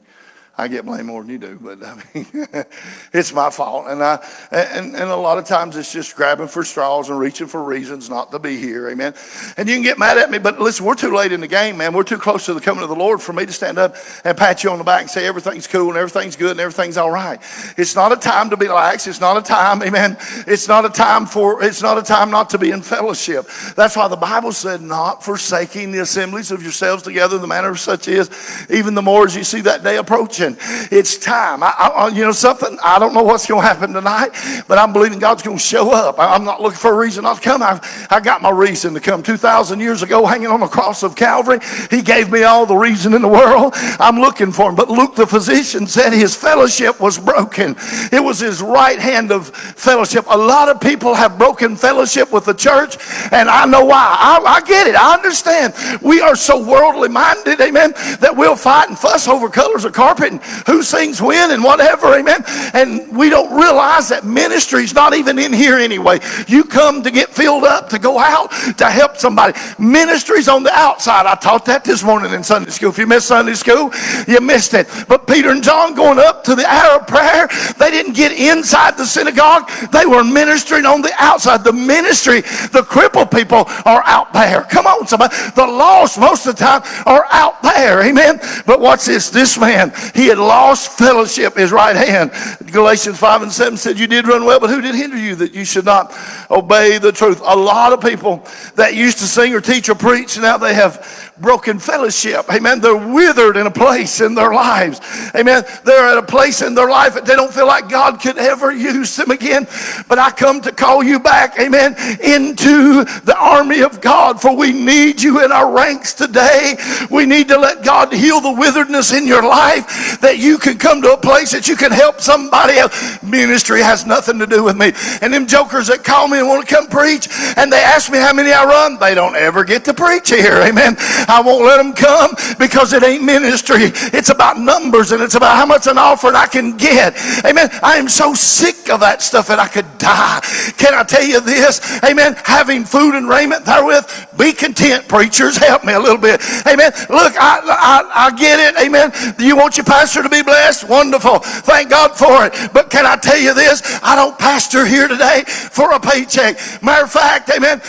I get blamed more than you do, but I mean, (laughs) it's my fault. And, I, and, and a lot of times it's just grabbing for straws and reaching for reasons not to be here. Amen. And you can get mad at me, but listen, we're too late in the game, man. We're too close to the coming of the Lord for me to stand up and pat you on the back and say everything's cool and everything's good and everything's all right. It's not a time to be lax. It's not a time, amen. It's not a time for, it's not a time not to be in fellowship. That's why the Bible said, not forsaking the assemblies of yourselves together, the manner of such is, even the more as you see that day approaching. It's time. I, I, you know something? I don't know what's going to happen tonight, but I'm believing God's going to show up. I, am not looking for a reason not to come. I, I got my reason to come. 2,000 years ago, hanging on the cross of Calvary, He gave me all the reason in the world. I'm looking for Him. But Luke, the physician, said his fellowship was broken. It was his right hand of fellowship. A lot of people have broken fellowship with the church, and I know why. I, I get it. I understand. We are so worldly minded, amen, that we'll fight and fuss over colors of carpet who sings when and whatever, amen. And we don't realize that ministry's not even in here anyway. You come to get filled up, to go out, to help somebody. Ministry's on the outside. I taught that this morning in Sunday school. If you missed Sunday school, you missed it. But Peter and John going up to the hour of prayer, they didn't get inside the synagogue. They were ministering on the outside. The ministry, the crippled people are out there. Come on, somebody. The lost most of the time are out there. Amen. But what's this? This man, he had lost fellowship, his right hand. Galatians 5 and 7 said, You did run well, but who did hinder you that you should not obey the truth? A lot of people that used to sing or teach or preach, now they have broken fellowship. Amen. They're withered in a place in their lives. Amen. They're at a place in their life that they don't feel like God could ever use them again. But I come to call you back, amen, into the army of God, for we need you in our ranks today. We need to let God heal the witheredness in your life that you can come to a place that you can help somebody else. Ministry has nothing to do with me. And them jokers that call me and want to come preach and they ask me how many I run, they don't ever get to preach here. Amen. I won't let them come because it ain't ministry. It's about numbers and it's about how much an offering I can get. Amen. I am so sick of that stuff that I could die. Can I tell you this? Amen. Having food and raiment therewith, be content, preachers. Help me a little bit. Amen. Look, I, I, I get it. Amen. You want your pastor to be blessed? Wonderful. Thank God for it. But can I tell you this? I don't pastor here today for a paycheck. Matter of fact, amen.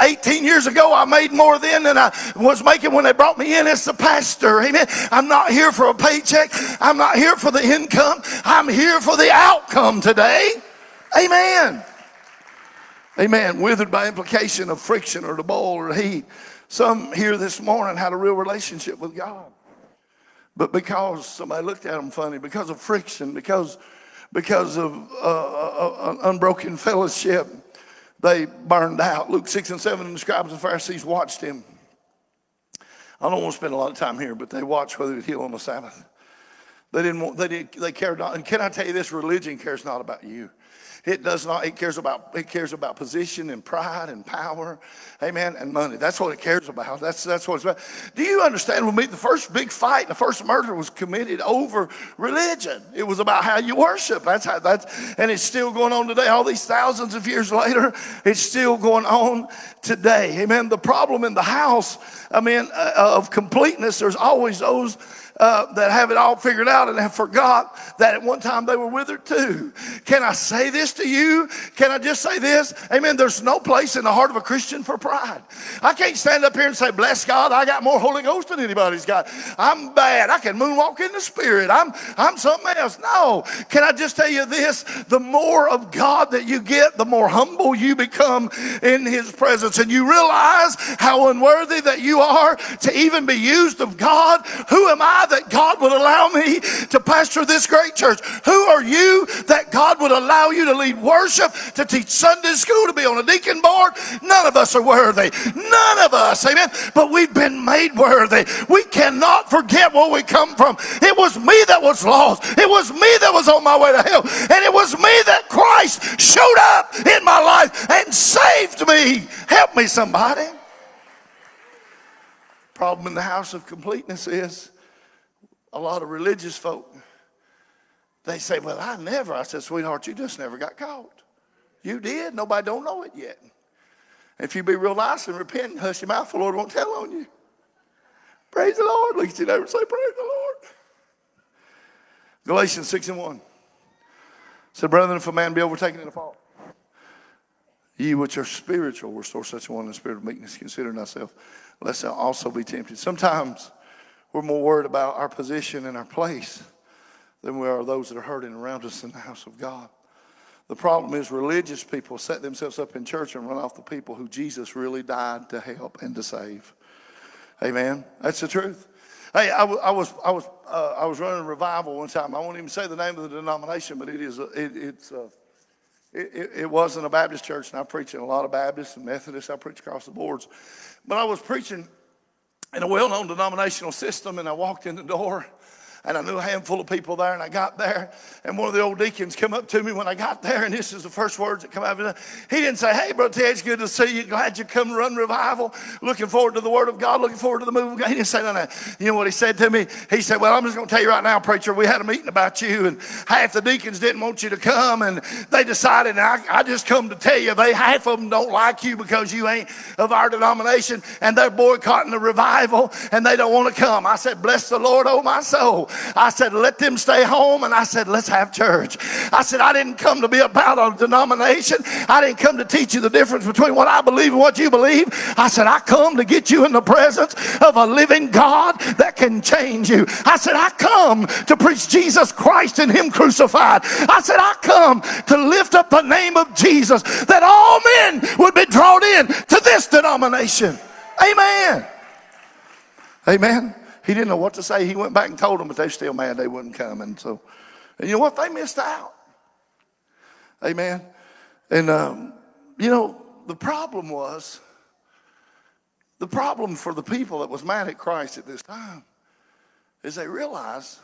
18 years ago, I made more then than I was making when they brought me in as the pastor. Amen. I'm not here for a paycheck. I'm not here for the income. I'm here for the outcome today. Amen. Amen. Withered by implication of friction or the boil or the heat. Some here this morning had a real relationship with God. But because somebody looked at them funny, because of friction, because, because of uh, uh, uh unbroken fellowship, they burned out. Luke 6 and 7 describes the Pharisees watched him. I don't want to spend a lot of time here, but they watched whether he'd heal on the Sabbath. They didn't want, they didn't, they cared not. And can I tell you this? Religion cares not about you. It does not, it cares about, it cares about position and pride and power, amen, and money. That's what it cares about. That's, that's what it's about. Do you understand when we, the first big fight, the first murder was committed over religion. It was about how you worship. That's how, that's, and it's still going on today. All these thousands of years later, it's still going on today. Amen. The problem in the house, I mean, uh, of completeness, there's always those uh, that have it all figured out and have forgot that at one time they were withered too. Can I say this to you? Can I just say this? Amen. There's no place in the heart of a Christian for pride. I can't stand up here and say, bless God, I got more Holy Ghost than anybody's got. I'm bad. I can moonwalk in the spirit. I'm, I'm something else. No. Can I just tell you this? The more of God that you get, the more humble you become in his presence. And you realize how unworthy that you are to even be used of God. Who am I that God would allow me to pastor this great church? Who are you that God would allow you to lead worship, to teach Sunday school, to be on a deacon board? None of us are worthy. None of us. Amen. But we've been made worthy. We cannot forget where we come from. It was me that was lost. It was me that was on my way to hell. And it was me that Christ showed up in my life and saved me. Help me, somebody. Problem in the house of completeness is a lot of religious folk, they say, Well, I never. I said, Sweetheart, you just never got caught. You did. Nobody don't know it yet. If you be real nice and repent and hush your mouth, the Lord won't tell on you. Praise the Lord. Look At you never say, Praise the Lord. Galatians 6 and 1. Said, Brethren, if a man be overtaken in a fault, ye which are spiritual, restore such a one in the spirit of meekness, considering thyself, lest thou also be tempted. Sometimes we're more worried about our position and our place than we are those that are hurting around us in the house of God. The problem is religious people set themselves up in church and run off the people who Jesus really died to help and to save. Amen. That's the truth. Hey, I, w- I was I was uh, I was running a revival one time. I won't even say the name of the denomination, but it is a, it, it's a, it, it, wasn't a Baptist church, and I preach in a lot of Baptists and Methodists. I preach across the boards, but I was preaching in a well-known denominational system, and I walked in the door, and I knew a handful of people there, and I got there, and one of the old deacons come up to me when I got there, and this is the first words that come out of his He didn't say, hey, Brother Ted, it's good to see you. Glad you come run revival. Looking forward to the word of God, looking forward to the move of God. He didn't say none of that. You know what he said to me? He said, well, I'm just going to tell you right now, preacher, we had a meeting about you, and half the deacons didn't want you to come, and they decided, and I, I just come to tell you, they half of them don't like you because you ain't of our denomination, and they're boycotting the revival, and they don't want to come. I said, bless the Lord, oh my soul. I said, let them stay home, and I said, let's have church. I said, I didn't come to be about a denomination. I didn't come to teach you the difference between what I believe and what you believe. I said, I come to get you in the presence of a living God that can change you. I said, I come to preach Jesus Christ and Him crucified. I said, I come to lift up the name of Jesus that all men would be drawn in to this denomination. Amen. Amen. He didn't know what to say. He went back and told them, but they're still mad they wouldn't come. And so, and you know what? They missed out. Amen. And, um, you know, the problem was, the problem for the people that was mad at Christ at this time is they realized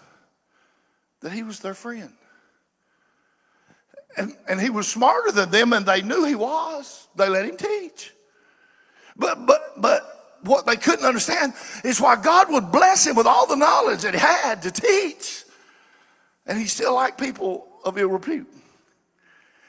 that he was their friend. And, and he was smarter than them, and they knew he was. They let him teach. But, but, but what they couldn't understand is why God would bless him with all the knowledge that he had to teach. And he still liked people of ill repute.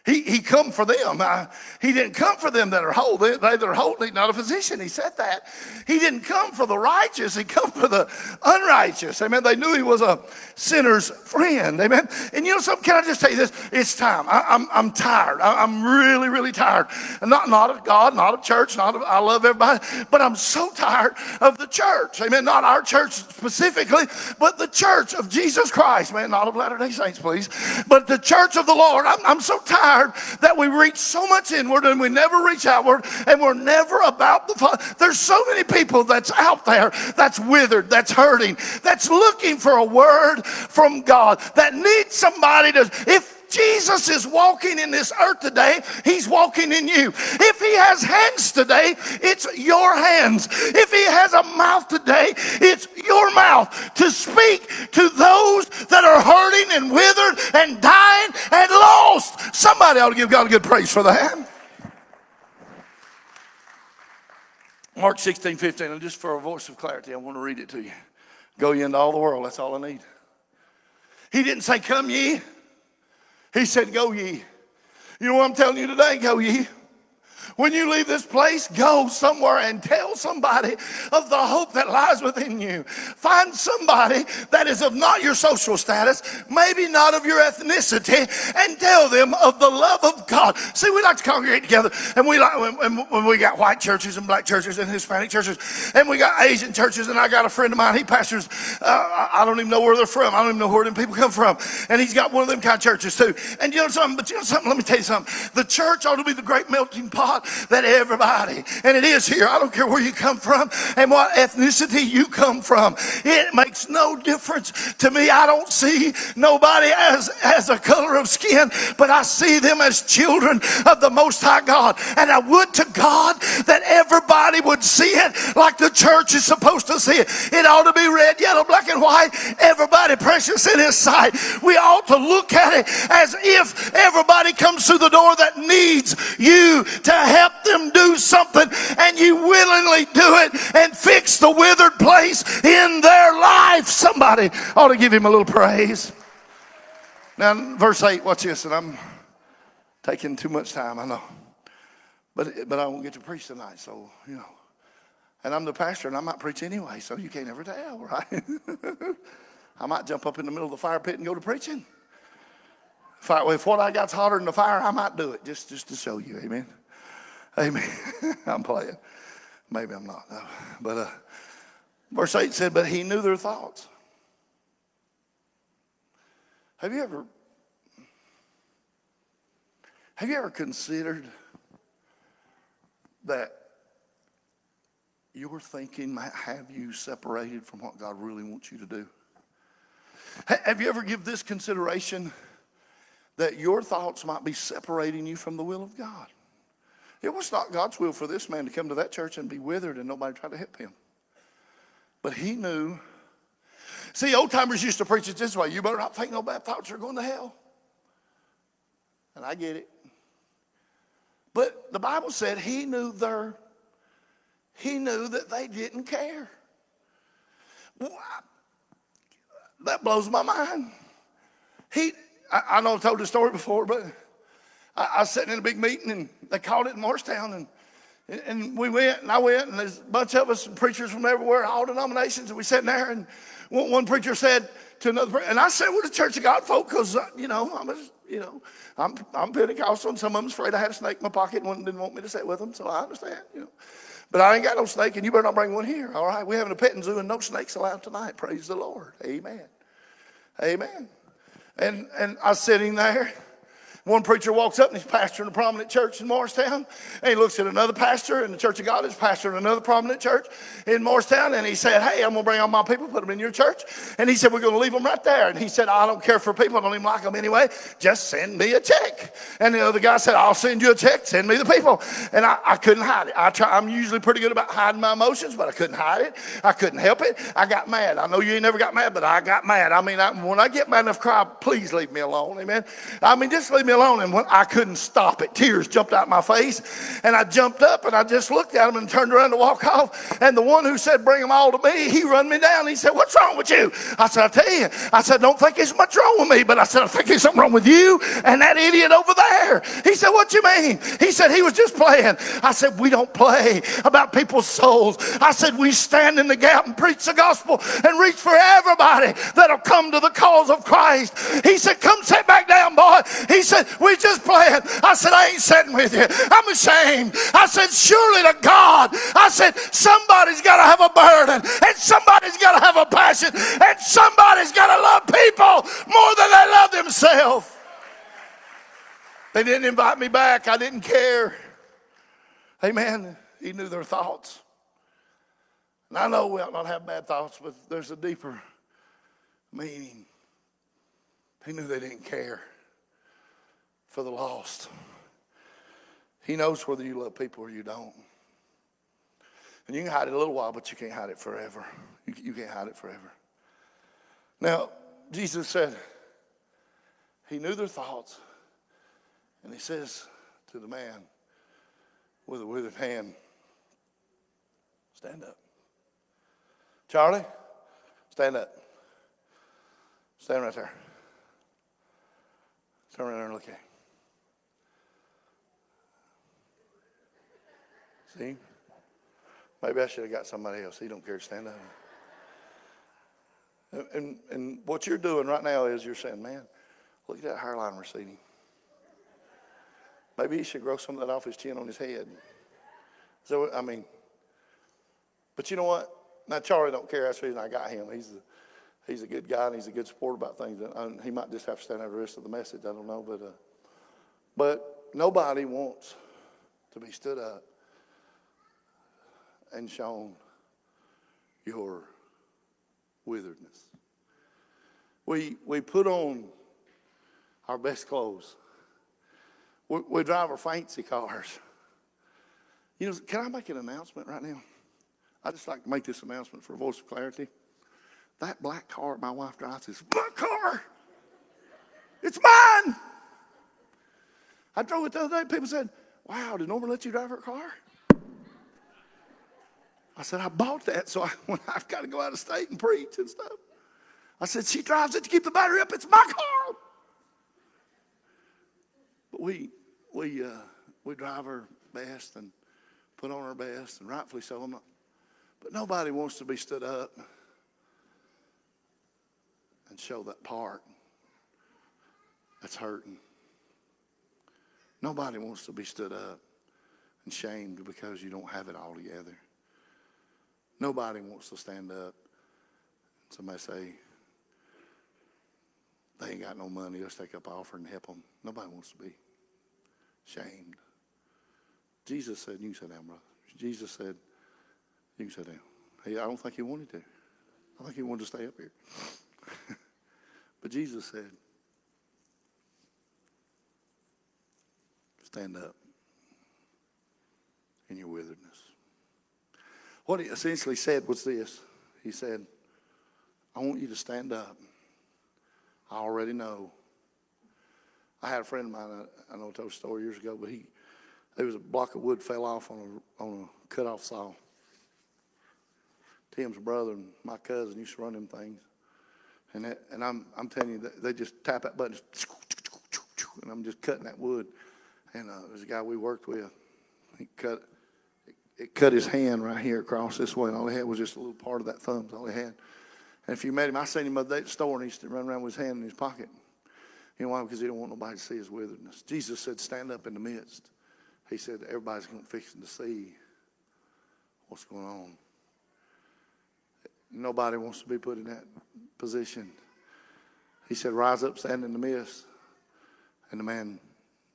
He, he come for them. Uh, he didn't come for them that are whole. They, they that are whole need not a physician. He said that. He didn't come for the righteous. He come for the unrighteous. Amen. They knew he was a sinner's friend. Amen. And you know something? Can I just tell you this? It's time. I, am I'm, I'm tired. I, am really, really tired. Not, not of God, not of church, not of, I love everybody, but I'm so tired of the church. Amen. Not our church specifically, but the church of Jesus Christ. Man, not of Latter-day Saints, please. But the church of the Lord. I'm, I'm so tired that we reach so much inward and we never reach outward and we're never about the There's so many people that's out there that's withered, that's hurting, that's looking for a word from God, that needs somebody to, if Jesus is walking in this earth today, He's walking in you. If He has hands today, it's your hands. If He has a mouth today, it's your mouth to speak to those that are hurting and withered and dying and lost. Somebody ought to give God a good praise for that. Mark 16, 15, and just for a voice of clarity, I want to read it to you. Go ye into all the world, that's all I need. He didn't say, Come ye. He said, Go ye. You know what I'm telling you today? Go ye. When you leave this place, go somewhere and tell somebody of the hope that lies within you. Find somebody that is of not your social status, maybe not of your ethnicity, and tell them of the love of God. See, we like to congregate together, and we like when, when we got white churches and black churches and Hispanic churches, and we got Asian churches. And I got a friend of mine, he pastors, uh, I don't even know where they're from. I don't even know where them people come from. And he's got one of them kind of churches too. And you know something? But you know something? Let me tell you something. The church ought to be the great melting pot that everybody, and it is here, I don't care where you come from and what ethnicity you come from, it makes no difference to me. I don't see nobody as, as a color of skin, but I see them as children of the Most High God. And I would to God that everybody would see it like the church is supposed to see it. It ought to be red, yellow, black, and white. Everybody precious in His sight. We ought to look at it as if everybody comes through the door that needs you to help them do something and you willingly do it and fix the withered place in their life. Somebody ought to give him a little praise. Now, verse 8, watch this, and I'm taking too much time, I know. But, but I won't get to preach tonight, so, you know. And I'm the pastor, and I might preach anyway, so you can't ever tell, (laughs) right? I might jump up in the middle of the fire pit and go to preaching. If, I, if what I got's hotter than the fire, I might do it just, just to show you. Amen. Amen. (laughs) I'm playing. Maybe I'm not. No. But uh, verse 8 said, But he knew their thoughts. Have you ever have you ever considered that your thinking might have you separated from what God really wants you to do? Have you ever give this consideration that your thoughts might be separating you from the will of God? It was not God's will for this man to come to that church and be withered and nobody tried to help him. But he knew. See, old timers used to preach it this way you better not think no bad thoughts, you're going to hell. And I get it. But the Bible said he knew their, he knew that they didn't care. That blows my mind. He, I, I know I've told the story before, but I, I was sitting in a big meeting and they called it in Morristown and and we went, and I went, and there's a bunch of us, preachers from everywhere, all denominations, and we sat there, and one, one preacher said to another, and I said, "We're the Church of God folk, because uh, you know, I'm, a, you know, I'm, I'm Pentecostal, and some of them's afraid I had a snake in my pocket and one didn't want me to sit with them, so I understand, you know. But I ain't got no snake, and you better not bring one here. All right, we're having a petting zoo, and no snakes allowed tonight. Praise the Lord. Amen. Amen. And and I was sitting there. One preacher walks up and he's pastoring a prominent church in Morristown. And he looks at another pastor in the Church of God is pastoring another prominent church in Morristown. And he said, Hey, I'm going to bring all my people, put them in your church. And he said, We're going to leave them right there. And he said, I don't care for people. I don't even like them anyway. Just send me a check. And the other guy said, I'll send you a check. Send me the people. And I, I couldn't hide it. I try, I'm usually pretty good about hiding my emotions, but I couldn't hide it. I couldn't help it. I got mad. I know you ain't never got mad, but I got mad. I mean, I, when I get mad enough cry, please leave me alone. Amen. I mean, just leave me alone. And when I couldn't stop it. Tears jumped out my face. And I jumped up and I just looked at him and turned around to walk off. And the one who said, Bring them all to me, he run me down. He said, What's wrong with you? I said, I tell you, I said, Don't think there's much wrong with me, but I said, I think there's something wrong with you and that idiot over there. He said, What you mean? He said, He was just playing. I said, We don't play about people's souls. I said, We stand in the gap and preach the gospel and reach for everybody that'll come to the cause of Christ. He said, Come sit back down, boy. He said, We just play I said, I ain't sitting with you. I'm ashamed. I said, surely to God. I said, somebody's got to have a burden and somebody's got to have a passion and somebody's got to love people more than they love themselves. They didn't invite me back. I didn't care. Amen. He knew their thoughts. And I know we ought not have bad thoughts, but there's a deeper meaning. He knew they didn't care for the lost. He knows whether you love people or you don't. And you can hide it a little while, but you can't hide it forever. You, can't hide it forever. Now, Jesus said, He knew their thoughts. And He says to the man with a withered hand, Stand up. Charlie, stand up. Stand right there. Turn around and look at him. See? Maybe I should have got somebody else. He don't care to stand up. And, and, what you're doing right now is you're saying, man, look at that hairline receding. Maybe he should grow some of that off his chin on his head. So, I mean, but you know what? Now, Charlie don't care. That's the reason I got him. He's a, he's a good guy and he's a good sport about things. And he might just have to stand out the rest of the message. I don't know. But, uh, but nobody wants to be stood up and shown your witheredness. We, we put on our best clothes. We, we drive our fancy cars. You know, can I make an announcement right now? I just like to make this announcement for a voice of clarity. That black car my wife drives is my car. It's mine. I drove it the other day. People said, "Wow, did Norma let you drive her car?" I said, "I bought that, so I, (laughs) when I've got to go out of state and preach and stuff." I said, "She drives it to keep the battery up. It's my car." But we we uh, we drive our best and put on our best, and rightfully so. I'm not, but nobody wants to be stood up and show that part that's hurting. Nobody wants to be stood up and shamed because you don't have it all together. Nobody wants to stand up somebody say, they ain't got no money, let's take up an offer and help them. Nobody wants to be shamed. Jesus said, you can sit down, brother. Jesus said, you can sit down. Hey, I don't think he wanted to. I think he wanted to stay up here. (laughs) but Jesus said, stand up in your witheredness. What he essentially said was this He said, I want you to stand up. I already know. I had a friend of mine, I, know I told a story years ago, but he, there was a block of wood fell off on a, on a cut-off saw. Tim's brother and my cousin used to run them things. And, that, and I'm, I'm telling you, they just tap that button, and I'm just cutting that wood. And uh, there's a guy we worked with. He cut, it cut his hand right here across this way, and all he had was just a little part of that thumb. All he had. And if you met him, I seen him at that store, and he used to run around with his hand in his pocket. You know why? Because he don't want nobody to see his witheredness. Jesus said, "Stand up in the midst." He said, "Everybody's going to fix to see what's going on." Nobody wants to be put in that position. He said, "Rise up, stand in the midst." And the man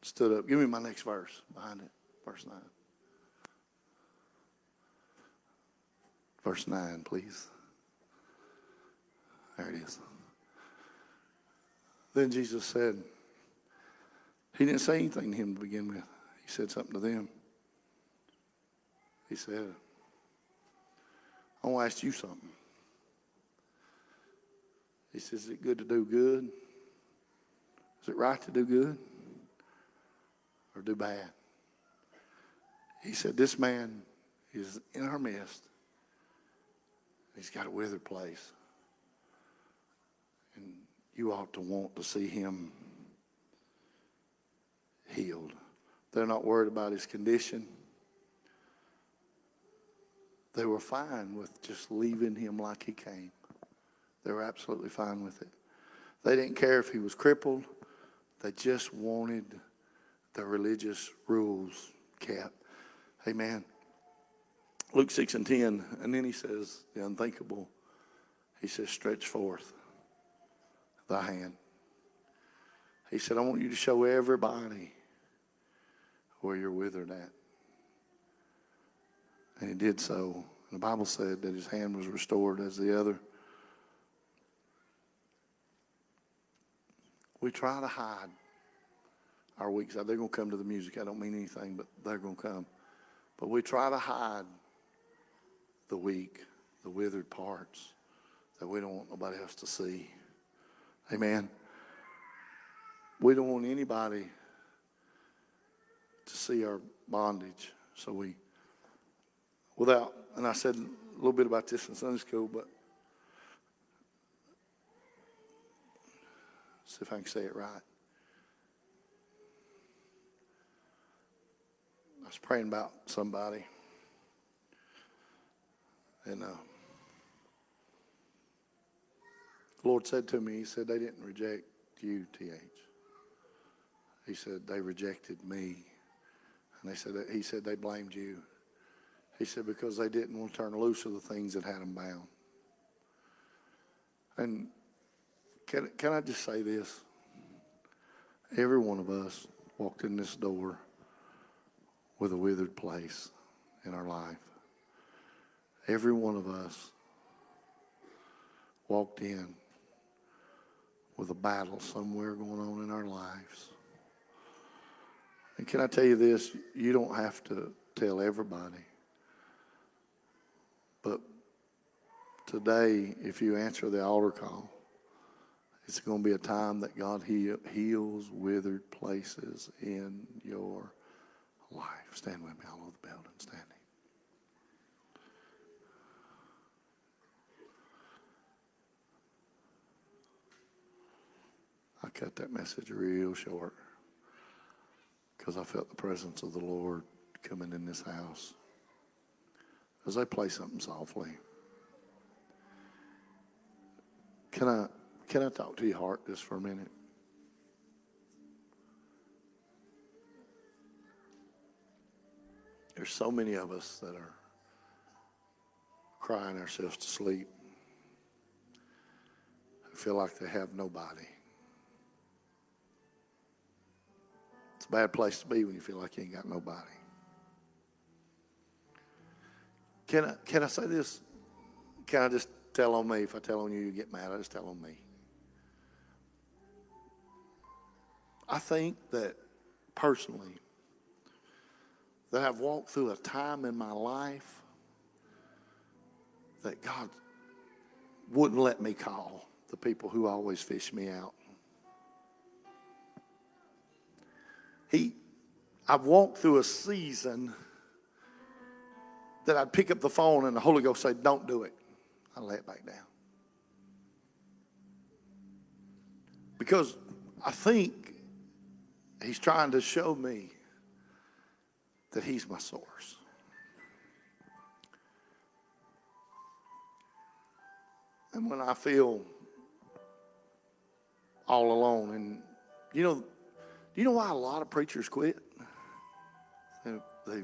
stood up. Give me my next verse behind it, verse 9. Verse 9, please. There it is. Then Jesus said, He didn't say anything to him to begin with. He said something to them. He said, I want to ask you something. He says, Is it good to do good? Is it right to do good? or do bad. He said, This man is in our midst. He's got a withered place. And you ought to want to see him healed. They're not worried about his condition. They were fine with just leaving him like he came. They were absolutely fine with it. They didn't care if he was crippled. They just wanted the religious rules kept. Amen. Luke 6 and 10, and then he says the unthinkable. He says, stretch forth thy hand. He said, I want you to show everybody where you're withered at. And he did so. And the Bible said that his hand was restored as the other. We try to hide our weak side. They're going to come to the music. I don't mean anything, but they're going to come. But we try to hide the weak, the withered parts that we don't want nobody else to see. Amen. We don't want anybody to see our bondage. So we, without, and I said a little bit about this in Sunday school, but see if I can say it right. I was praying about somebody. And uh, the Lord said to me, He said, they didn't reject you, T.H. He said, they rejected me. And they said, he said, they blamed you. He said, because they didn't want to turn loose of the things that had them bound. And can, can I just say this? Every one of us walked in this door with a withered place in our life. Every one of us walked in with a battle somewhere going on in our lives. And can I tell you this? You don't have to tell everybody. But today, if you answer the altar call, it's going to be a time that God heals withered places in your life. Stand with me all over the building, standing. I cut that message real short because I felt the presence of the Lord coming in this house. As I play something softly, can I can I talk to your heart just for a minute? There's so many of us that are crying ourselves to sleep who feel like they have nobody. Bad place to be when you feel like you ain't got nobody. Can I, can I say this? Can I just tell on me? If I tell on you, you get mad. I just tell on me. I think that personally, that I've walked through a time in my life that God wouldn't let me call the people who always fish me out. He, I've walked through a season that I'd pick up the phone and the Holy Ghost say, Don't do it. I lay it back down. Because I think He's trying to show me that He's my source. And when I feel all alone, and you know, you know why a lot of preachers quit? They, they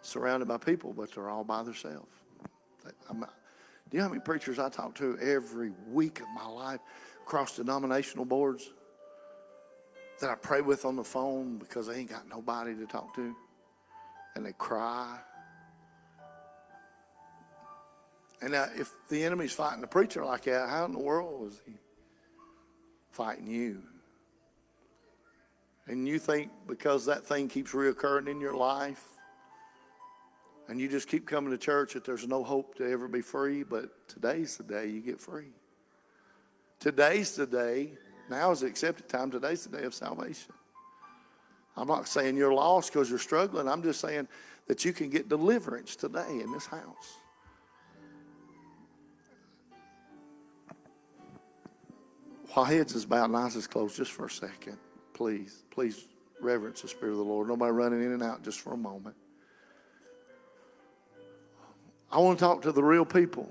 surrounded by people, but they're all by themselves. do you know how many preachers I talk to every week of my life across denominational boards that I pray with on the phone because they ain't got nobody to talk to? And they cry. And now, if the enemy's fighting the preacher like that, how in the world is he fighting you? And you think because that thing keeps reoccurring in your life, and you just keep coming to church that there's no hope to ever be free, but today's the day you get free. Today's the day, now is the accepted time, today's the day of salvation. I'm not saying you're lost because you're struggling. I'm just saying that you can get deliverance today in this house. While heads is bowed and eyes is closed, just for a second, please, please reverence the Spirit of the Lord. Nobody running in and out just for a moment. I want to talk to the real people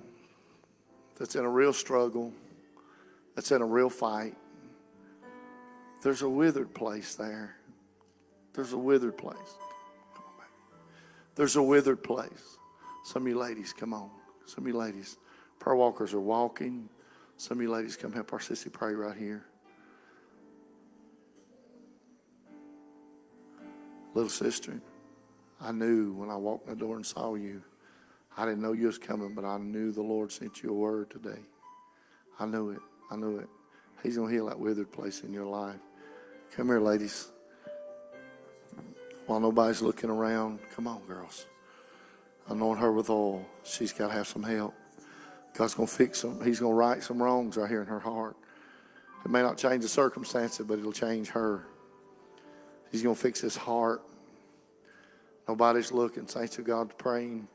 that's in a real struggle, that's in a real fight. There's a withered place there. There's a withered place. There's a withered place. Some of you ladies, come on. Some of you ladies, prayer walkers are walking. Some of you ladies, come help our sissy pray right here. Little sister, I knew when I walked in the door and saw you. I didn't know you was coming, but I knew the Lord sent you a word today. I knew it. I knew it. He's going to heal that withered place in your life. Come here, ladies. While nobody's looking around, come on, girls. Anoint her with oil. She's got to have some help. God's going to fix them. He's going to right some wrongs right here in her heart. It may not change the circumstances, but it'll change her. He's going to fix his heart. Nobody's looking. Saints of God praying.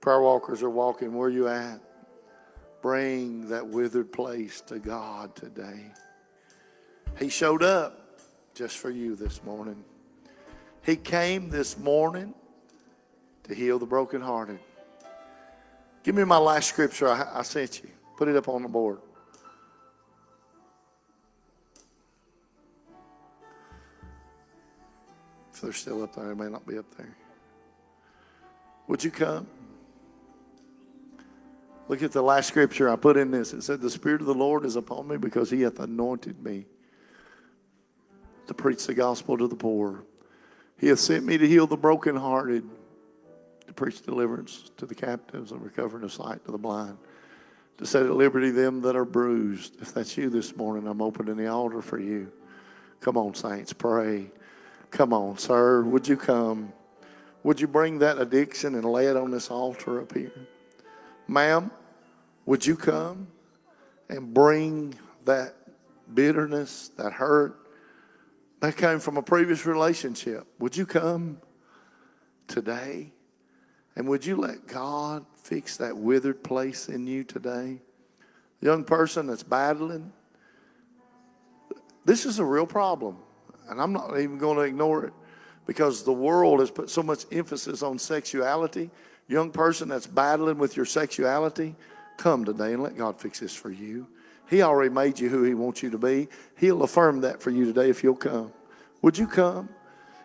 Prayer walkers are walking. Where you at? Bring that withered place to God today. He showed up just for you this morning. He came this morning to heal the brokenhearted. Give me my last scripture I, I sent you. Put it up on the board. They're still up there, they may not be up there. Would you come? Look at the last scripture I put in this. It said, The Spirit of the Lord is upon me because he hath anointed me to preach the gospel to the poor. He hath sent me to heal the brokenhearted, to preach deliverance to the captives and recovering of sight to the blind, to set at liberty them that are bruised. If that's you this morning, I'm opening the altar for you. Come on, saints, pray. Come on, sir. Would you come? Would you bring that addiction and lay it on this altar up here? Ma'am, would you come and bring that bitterness, that hurt, that came from a previous relationship? Would you come today? And would you let God fix that withered place in you today? Young person that's battling, this is a real problem. And I'm not even going to ignore it because the world has put so much emphasis on sexuality. Young person that's battling with your sexuality, come today and let God fix this for you. He already made you who He wants you to be. He'll affirm that for you today if you'll come. Would you come?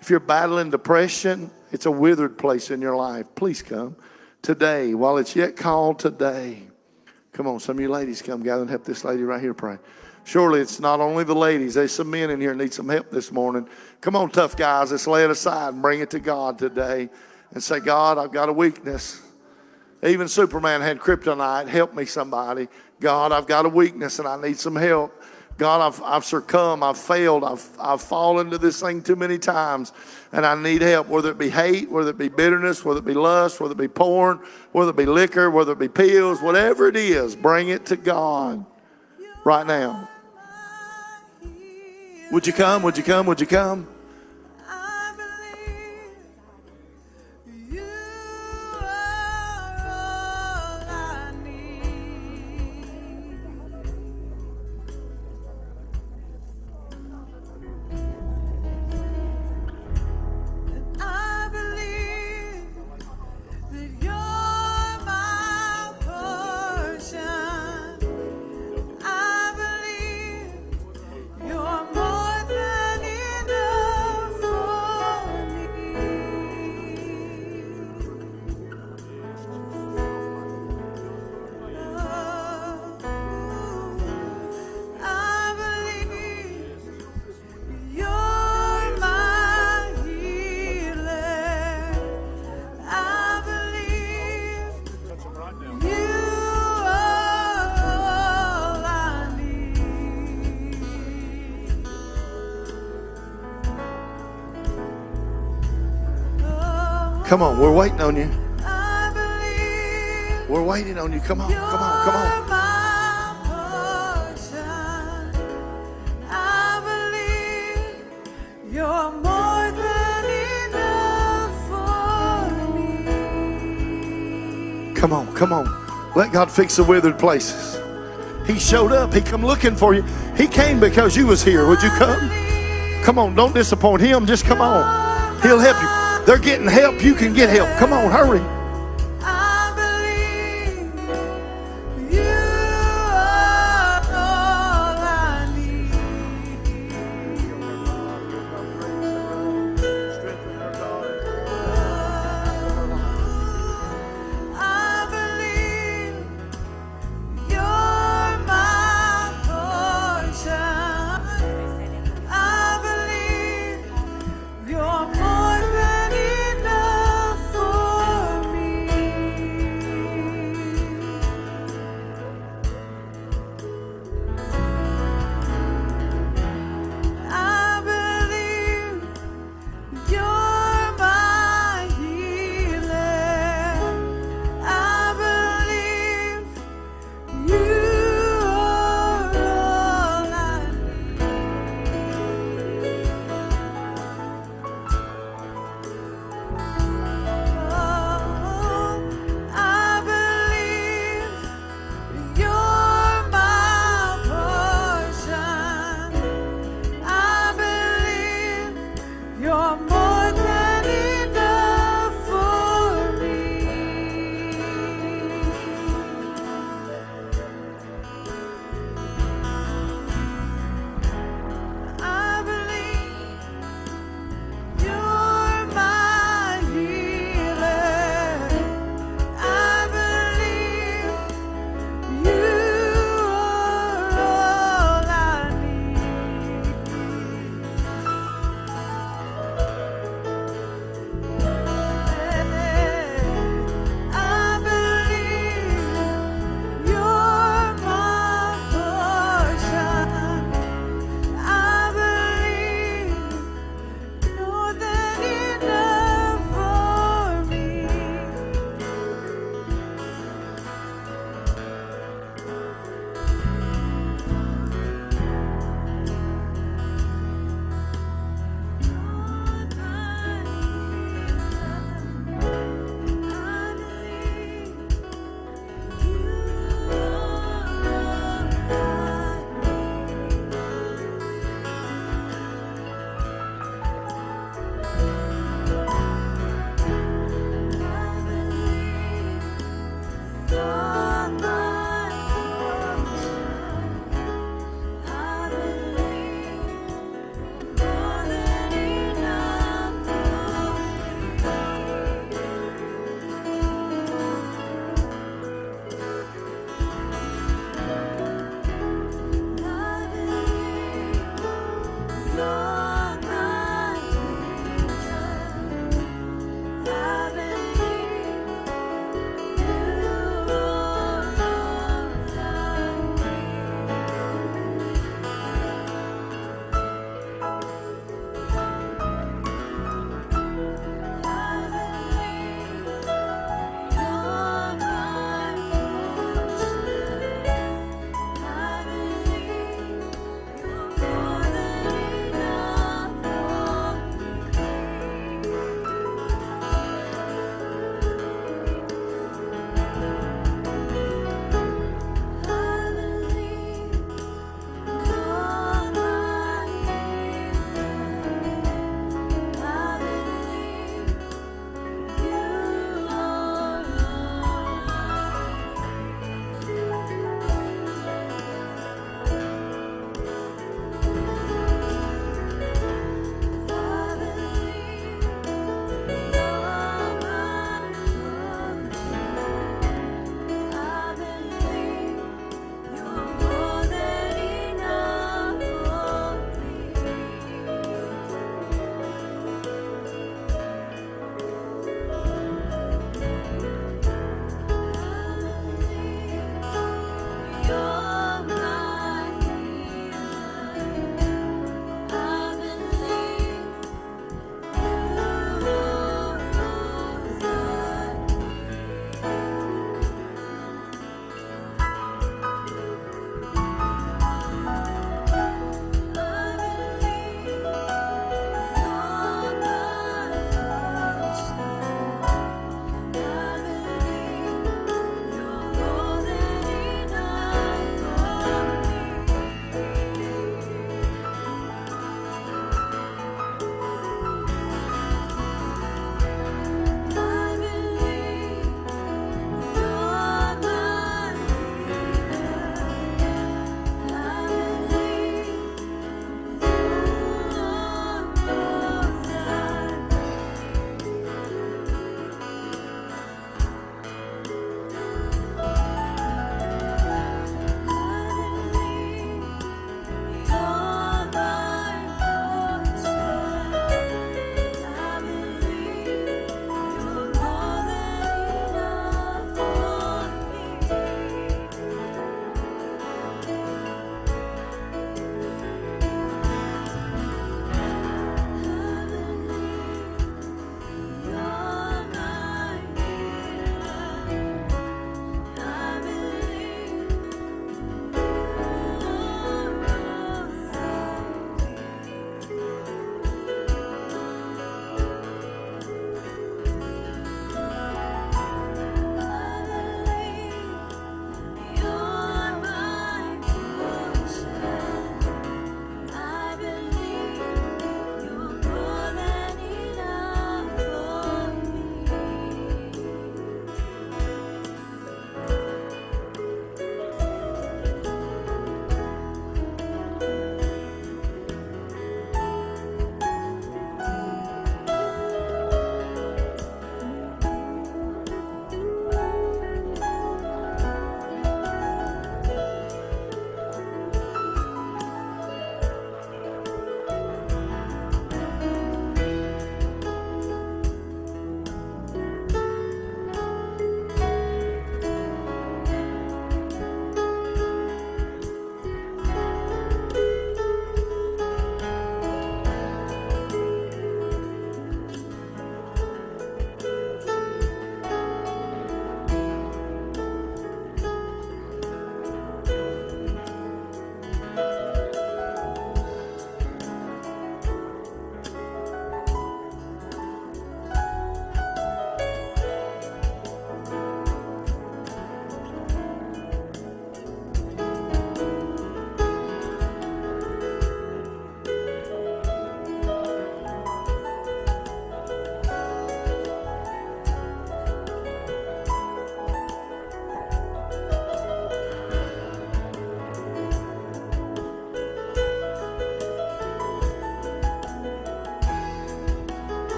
If you're battling depression, it's a withered place in your life. Please come today while it's yet called today. Come on, some of you ladies come gather and help this lady right here pray. Surely it's not only the ladies. There's some men in here need some help this morning. Come on, tough guys. Let's lay it aside and bring it to God today and say, God, I've got a weakness. Even Superman had kryptonite. Help me, somebody. God, I've got a weakness and I need some help. God, I've, I've succumbed, I've failed, I've, I've fallen to this thing too many times, and I need help, whether it be hate, whether it be bitterness, whether it be lust, whether it be porn, whether it be liquor, whether it be pills, whatever it is, bring it to God right now. Would you come? Would you come? Would you come? Come on, we're waiting on you. We're waiting on you. Come on, come on, come on. Come on, come on. Let God fix the withered places. He showed up. He come looking for you. He came because you was here. Would you come? Come on, don't disappoint him. Just come on. He'll help you. They're getting help. You can get help. Come on, hurry.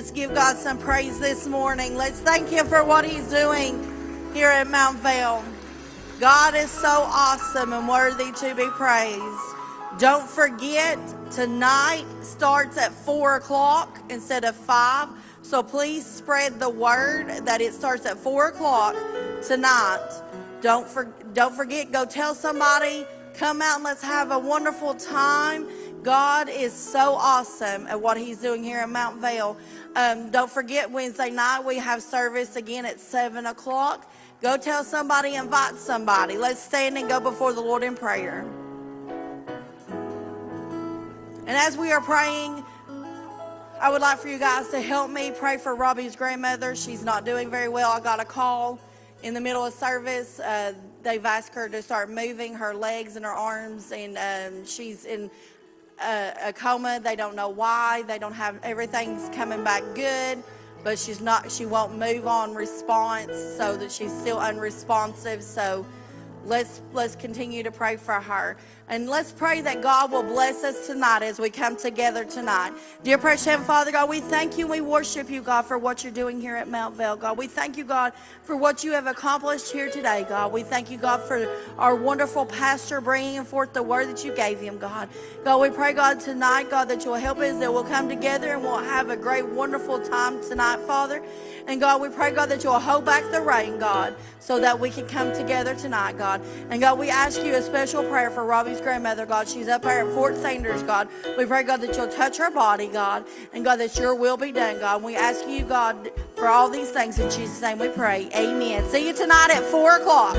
Let's give God some praise this morning. Let's thank Him for what He's doing here at Mount Vale. God is so awesome and worthy to be praised. Don't forget, tonight starts at 4 o'clock instead of 5. So please spread the word that it starts at 4 o'clock tonight. Don't, for, don't forget, go tell somebody, come out and let's have a wonderful time. God is so awesome at what He's doing here in Mount Vale. Um, don't forget, Wednesday night we have service again at 7 o'clock. Go tell somebody, invite somebody. Let's stand and go before the Lord in prayer. And as we are praying, I would like for you guys to help me pray for Robbie's grandmother. She's not doing very well. I got a call in the middle of service. Uh, they've asked her to start moving her legs and her arms, and um, she's in a, a coma. They don't know why. They don't have everything's coming back good, but she's not. She won't move on response, so that she's still unresponsive. So let's let's continue to pray for her. And let's pray that God will bless us tonight as we come together tonight. Dear precious Heavenly Father, God, we thank you we worship you, God, for what you're doing here at Mount Vale, God. We thank you, God, for what you have accomplished here today, God. We thank you, God, for our wonderful pastor bringing forth the word that you gave him, God. God, we pray, God, tonight, God, that you'll help us, that we'll come together and we'll have a great, wonderful time tonight, Father. And God, we pray, God, that you'll hold back the rain, God, so that we can come together tonight, God. And God, we ask you a special prayer for Robbie's grandmother, God. She's up there at Fort Sanders, God. We pray, God, that you'll touch her body, God. And God, that your will be done, God. We ask you, God, for all these things in Jesus' name we pray. Amen. See you tonight at 4 o'clock.